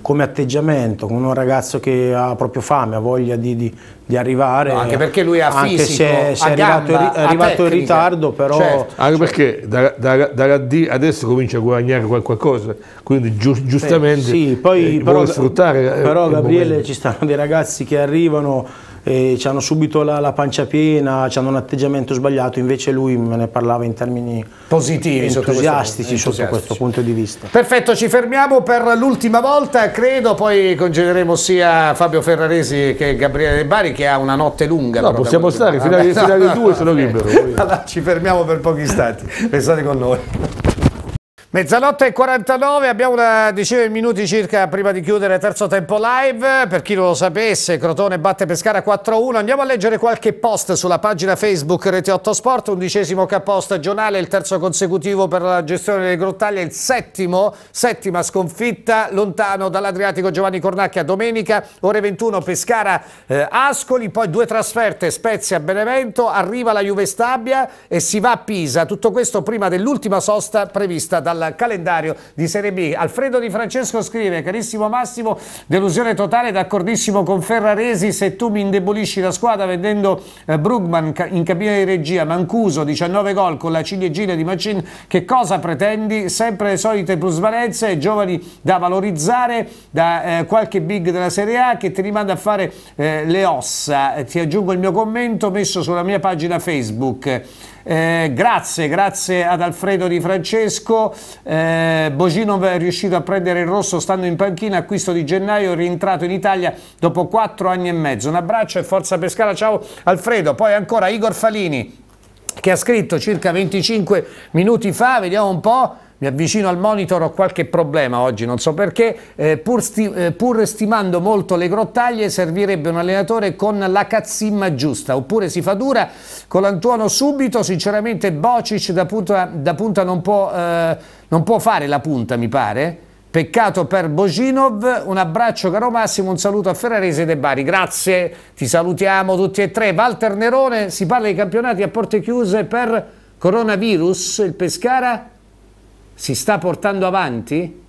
E: come atteggiamento, come un ragazzo che ha proprio fame, ha voglia di, di, di arrivare.
B: No, anche perché lui ha
E: anche
B: fisico,
E: se, se è arrivato, gamba, è arrivato in ritardo, però... Certo.
C: Anche perché dalla da, da D adesso comincia a guadagnare qualcosa, quindi giu, giustamente
E: sì, poi, eh, però, sfruttare. Però Gabriele ci stanno dei ragazzi che arrivano e hanno subito la, la, pancia piena, hanno un atteggiamento sbagliato, invece lui me ne parlava in termini
B: positivi,
E: entusiastici sotto questo, sotto questo punto di vista.
B: Perfetto, ci fermiamo per l'ultima volta, credo, poi congederemo sia Fabio Ferraresi che Gabriele De Bari che ha una notte lunga.
C: No, possiamo stare, fino alle 2 sono libero.
B: Allora, ci fermiamo per pochi istanti, restate con noi. Mezzanotte e 49, abbiamo una decina di minuti circa prima di chiudere terzo tempo live. Per chi non lo sapesse, Crotone batte Pescara 4-1. Andiamo a leggere qualche post sulla pagina Facebook Rete 8 Sport. Undicesimo capo stagionale, il terzo consecutivo per la gestione delle grottaglie, il settimo, settima sconfitta lontano dall'Adriatico Giovanni Cornacchia. Domenica, ore 21, Pescara eh, Ascoli, poi due trasferte, Spezia Benevento, arriva la Juve Stabia e si va a Pisa. Tutto questo prima dell'ultima sosta prevista dalla calendario di Serie B. Alfredo Di Francesco scrive, carissimo Massimo, delusione totale, d'accordissimo con Ferraresi, se tu mi indebolisci la squadra vendendo eh, Brugman in cabina di regia, Mancuso, 19 gol con la ciliegina di Macin, che cosa pretendi? Sempre le solite plusvalenze, giovani da valorizzare, da eh, qualche big della Serie A che ti rimanda a fare eh, le ossa. Ti aggiungo il mio commento messo sulla mia pagina Facebook. Eh, grazie, grazie ad Alfredo Di Francesco. Eh, Boginov è riuscito a prendere il rosso stando in panchina, acquisto di gennaio, rientrato in Italia dopo quattro anni e mezzo. Un abbraccio e forza Pescara, ciao Alfredo. Poi ancora Igor Falini che ha scritto circa 25 minuti fa, vediamo un po' mi avvicino al monitor, ho qualche problema oggi, non so perché, eh, pur, sti eh, pur, stimando molto le grottaglie servirebbe un allenatore con la cazzimma giusta, oppure si fa dura con l'Antuono subito, sinceramente Bocic da punta, da punta non, può, eh, non può fare la punta mi pare, Peccato per Boginov, un abbraccio caro Massimo, un saluto a Ferrarese De Bari, grazie, ti salutiamo tutti e tre. Walter Nerone, si parla di campionati a porte chiuse per coronavirus, il Pescara si sta portando avanti?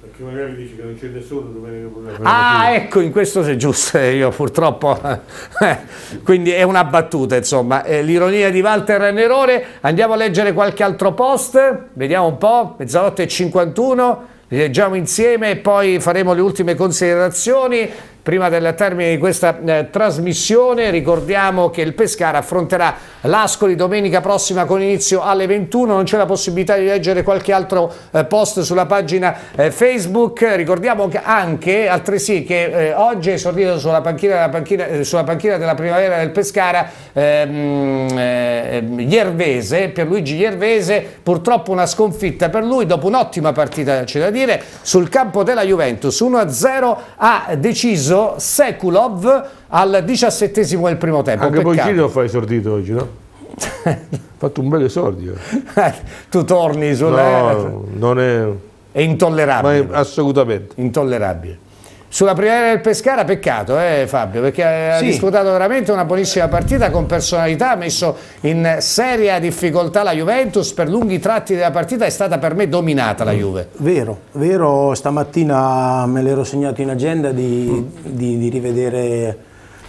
C: Perché magari dici che non c'è nessuno domenica problema.
B: Ah, ecco, in questo sei giusto, eh, io purtroppo. Eh, quindi è una battuta, insomma. Eh, l'ironia di Walter Nerone. Andiamo a leggere qualche altro post, vediamo un po', mezzanotte e 51, li leggiamo insieme e poi faremo le ultime considerazioni. Prima del termine di questa eh, trasmissione ricordiamo che il Pescara affronterà l'Ascoli domenica prossima con inizio alle 21, non c'è la possibilità di leggere qualche altro eh, post sulla pagina eh, Facebook, ricordiamo che anche altresì che eh, oggi è esordito sulla panchina, panchina, eh, sulla panchina, della primavera del Pescara ehm, eh, Iervese, Pierluigi Iervese, purtroppo una sconfitta per lui dopo un'ottima partita c'è da dire sul campo della Juventus, 1-0 ha deciso ucciso Sekulov al diciassettesimo del primo tempo.
C: Anche poi lo fa esordito oggi, no? ha fatto un bel esordio.
B: tu torni sulla...
C: No, non è...
B: È intollerabile.
C: assolutamente.
B: Intollerabile. Sulla primavera del Pescara peccato eh, Fabio perché ha sì. disputato veramente una buonissima partita con personalità, ha messo in seria difficoltà la Juventus, per lunghi tratti della partita è stata per me dominata la Juve.
E: Vero, vero, stamattina me l'ero segnato in agenda di, mm. di, di rivedere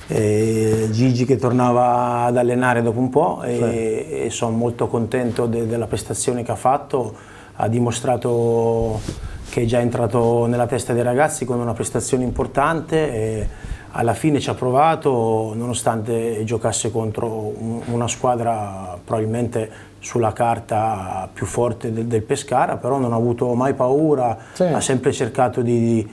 E: eh, Gigi che tornava ad allenare dopo un po' e, sì. e sono molto contento de, della prestazione che ha fatto, ha dimostrato che è già entrato nella testa dei ragazzi con una prestazione importante. alla fine ci ha provato nonostante giocasse contro una squadra probabilmente sulla carta più forte del, del Pescara, però non ha avuto mai paura, sì. ha sempre cercato di, di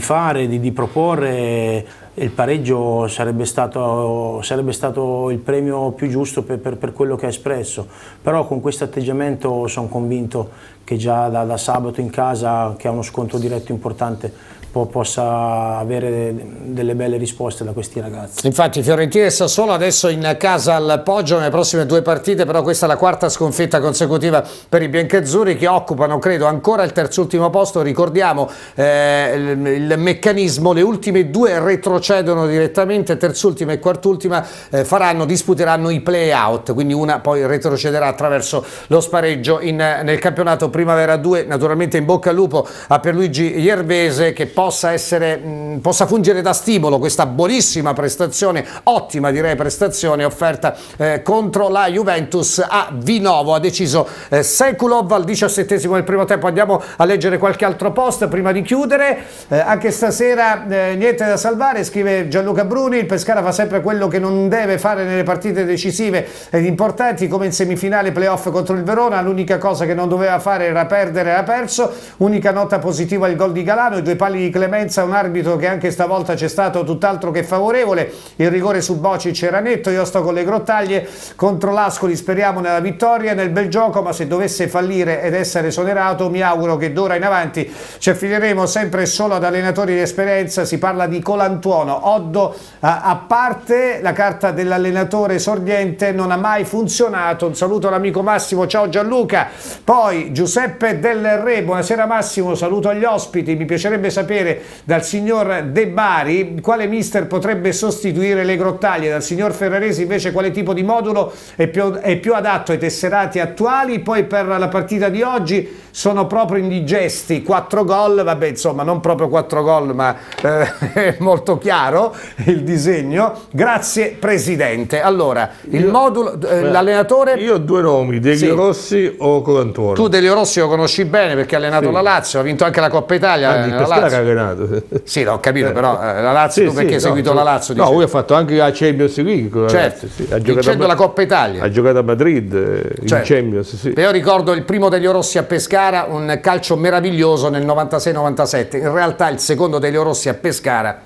E: fare, di, di, proporre il pareggio sarebbe stato, sarebbe stato il premio più giusto per, per, per, quello che ha espresso, però con questo atteggiamento sono convinto che già da, da sabato in casa, che ha uno scontro diretto importante, po possa avere delle belle risposte da questi ragazzi.
B: Infatti Fiorentina e Sassuolo adesso in casa al Poggio nelle prossime due partite, però questa è la quarta sconfitta consecutiva per i biancazzurri che occupano credo ancora il terzultimo posto, ricordiamo eh, il, meccanismo, le ultime due retrocedono direttamente, terzultima e quartultima eh, faranno, disputeranno i play-out, quindi una poi retrocederà attraverso lo spareggio in, nel campionato Primavera 2, naturalmente in bocca al lupo a Pierluigi Iervese che poi possa, essere, mh, possa fungere da stimolo questa buonissima prestazione, ottima direi prestazione offerta eh, contro la Juventus a Vinovo. Ha deciso eh, Sekulov al diciassettesimo del primo tempo. Andiamo a leggere qualche altro post prima di chiudere. Eh, anche stasera eh, niente da salvare, scrive Gianluca Bruni. Il Pescara fa sempre quello che non deve fare nelle partite decisive ed importanti, come in semifinale playoff contro il Verona. L'unica cosa che non doveva fare era perdere, ha perso. Unica nota positiva il gol di Galano, i due pali di clemenza un arbitro che anche stavolta c'è stato tutt'altro che favorevole, il rigore su Bocic era netto, io sto con le grottaglie, contro l'Ascoli speriamo nella vittoria, nel bel gioco, ma se dovesse fallire ed essere esonerato mi auguro che d'ora in avanti ci affideremo sempre solo ad allenatori di esperienza, si parla di Colantuono, Oddo a parte, la carta dell'allenatore sordiente non ha mai funzionato, un saluto all'amico Massimo, ciao Gianluca, poi Giuseppe Del Re, buonasera Massimo, saluto agli ospiti, mi piacerebbe sapere sapere dal signor De Bari quale mister potrebbe sostituire le grottaglie, dal signor Ferraresi invece quale tipo di modulo è più, è più adatto ai tesserati attuali, poi per la partita di oggi sono proprio indigesti, 4 gol, vabbè insomma non proprio 4 gol ma eh, è molto chiaro il disegno, grazie Presidente. Allora, il io, modulo, eh, l'allenatore...
C: Io ho due nomi, Delio sì. Rossi o Colantuono.
B: Tu Delio Rossi lo conosci bene perché ha allenato sì. la Lazio, ha vinto anche la Coppa Italia.
C: Ah, la Lazio
B: catenato. Sì, l'ho capito, però eh, la Lazio, sì, tu perché sì, hai seguito
C: no,
B: la Lazio?
C: No, lui ha fatto anche la Champions League.
B: Certo, sì. ha vincendo la Coppa Italia.
C: Ha giocato a Madrid eh, certo. in Champions, sì.
B: Io ricordo il primo degli Rossi a Pescara, un calcio meraviglioso nel 96-97. In realtà il secondo degli Rossi a Pescara,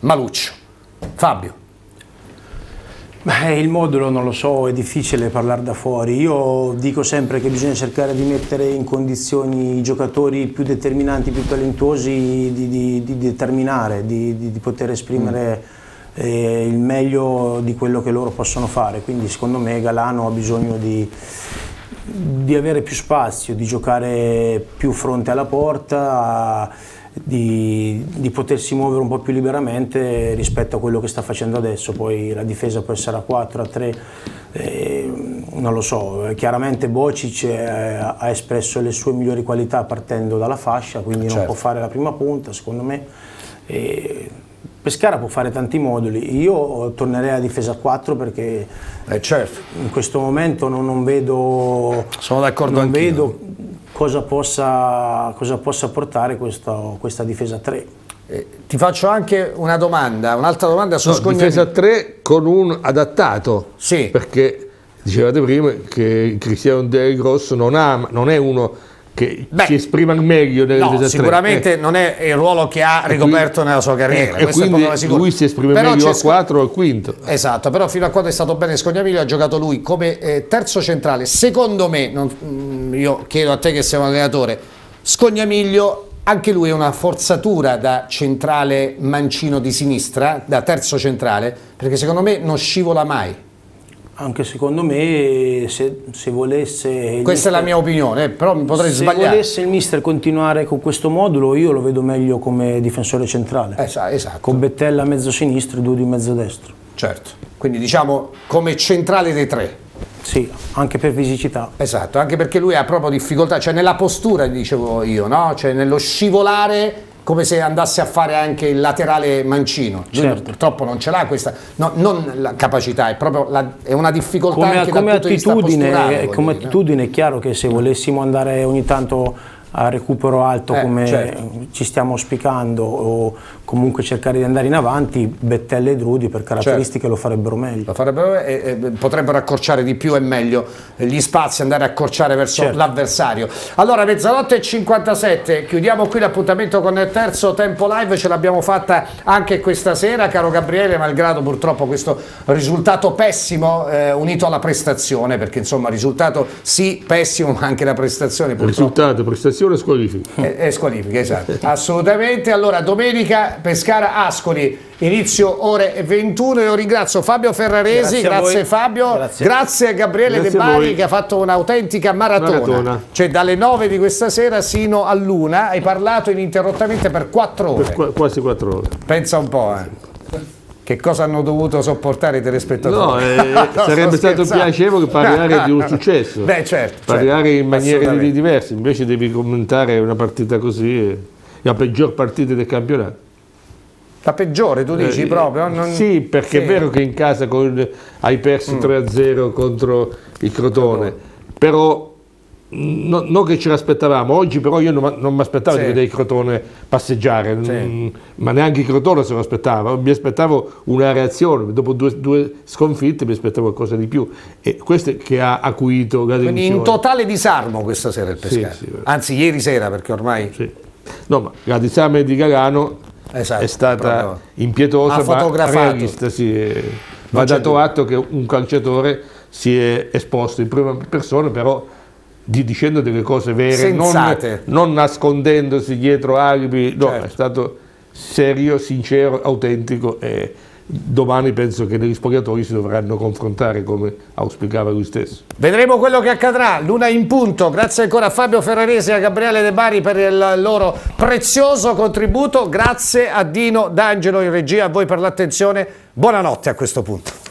B: Maluccio. Fabio.
E: Beh, il modulo non lo so, è difficile parlare da fuori. Io dico sempre che bisogna cercare di mettere in condizioni i giocatori più determinanti, più talentuosi di, di, di determinare, di, di, poter esprimere mm. eh, il meglio di quello che loro possono fare. Quindi secondo me Galano ha bisogno di, di avere più spazio, di giocare più fronte alla porta di, di, potersi muovere un po' più liberamente rispetto a quello che sta facendo adesso, poi la difesa può essere a 4, a 3, eh, non lo so, chiaramente Bocic eh, ha espresso le sue migliori qualità partendo dalla fascia, quindi certo. non può fare la prima punta secondo me. Eh, Pescara può fare tanti moduli, io tornerei a difesa 4 perché
B: eh certo.
E: in questo momento non, non vedo,
B: Sono d'accordo
E: non vedo cosa possa, cosa possa portare questo, questa difesa 3.
B: Eh, ti faccio anche una domanda, un'altra domanda su no, Scognani.
C: Difesa 3 con un adattato,
B: sì.
C: perché dicevate prima che Cristiano Del Grosso non, ha, non è uno che Beh, si esprima meglio nelle
B: no, sicuramente
C: eh.
B: non è il ruolo che ha ricoperto quindi, nella sua carriera
C: eh, quindi lui si esprime però meglio a 4 o al quinto.
B: Esatto però fino a quando è stato bene Scognamiglio ha giocato lui come eh, terzo centrale. Secondo me non, mm, io chiedo a te che sei un allenatore Scognamiglio anche lui è una forzatura da centrale mancino di sinistra da terzo centrale perché secondo me non scivola mai
E: anche secondo me, se, se volesse...
B: Questa mister, è la mia opinione, però mi potrei
E: se
B: sbagliare.
E: Se volesse il mister continuare con questo modulo, io lo vedo meglio come difensore centrale.
B: esatto.
E: Con Bettella a mezzo sinistro e Dudi mezzo destro.
B: Certo, quindi diciamo come centrale dei tre.
E: Sì, anche per fisicità.
B: Esatto, anche perché lui ha proprio difficoltà, cioè nella postura, dicevo io, no? Cioè nello scivolare come se andasse a fare anche il laterale mancino. Certo. purtroppo non ce l'ha questa, no, non la capacità, è proprio la, è una difficoltà
E: come,
B: anche
E: come
B: attitudine,
E: Come dire, attitudine no? è chiaro che se volessimo andare ogni tanto a recupero alto eh, come certo. ci stiamo auspicando o comunque cercare di andare in avanti, Bettelle e Drudi per caratteristiche certo. lo farebbero meglio. Lo
B: farebbero, e, e, potrebbero accorciare di più e meglio gli spazi, andare a accorciare verso certo. l'avversario. Allora, mezzanotte e 57, chiudiamo qui l'appuntamento con il terzo tempo live, ce l'abbiamo fatta anche questa sera, caro Gabriele, malgrado purtroppo questo risultato pessimo eh, unito alla prestazione, perché insomma risultato sì pessimo, ma anche la prestazione purtroppo.
C: Risultato, prestazione e squalifica.
B: È, è squalifica, esatto. Assolutamente. Allora, domenica Pescara Ascoli, inizio ore 21. Io ringrazio Fabio Ferraresi, grazie, grazie Fabio, grazie. grazie. a Gabriele grazie De Bari che ha fatto un'autentica maratona. maratona. Cioè dalle 9 di questa sera sino all'una hai parlato ininterrottamente per 4 ore.
C: Per quasi 4 ore.
B: Pensa un po', eh. Che cosa hanno dovuto sopportare i telespettatori?
C: No, eh, no sarebbe stato piacevole parlare di un successo.
B: Beh, certo.
C: Parlare certo, in maniere diverse, invece devi commentare una partita così, eh, la peggior partita del campionato.
B: La peggiore, tu dici eh, proprio?
C: Non... Sì, perché sì. è vero che in casa con, hai perso mm. 3-0 contro il Crotone, però No, non che ce l'aspettavamo, oggi però io non, non mi aspettavo sì. di vedere il Crotone passeggiare, sì. mm, ma neanche il Crotone se lo aspettava, mi aspettavo una reazione, dopo due, due, sconfitte mi aspettavo qualcosa di più e questo è che ha acuito la
B: Quindi in totale disarmo questa sera il Pescara, anzi ieri sera perché ormai...
C: No, ma la disarme di Galano esatto, è stata impietosa ma realista, sì, va dato atto che un calciatore si è esposto in prima persona, però di, dicendo delle cose vere, non, non, nascondendosi dietro alibi, no, certo. è stato serio, sincero, autentico e domani penso che negli spogliatori si dovranno confrontare come auspicava lui stesso.
B: Vedremo quello che accadrà, l'una in punto, grazie ancora a Fabio Ferraresi e a Gabriele De Bari per il loro prezioso contributo, grazie a Dino D'Angelo in regia, a voi per l'attenzione, buonanotte a questo punto.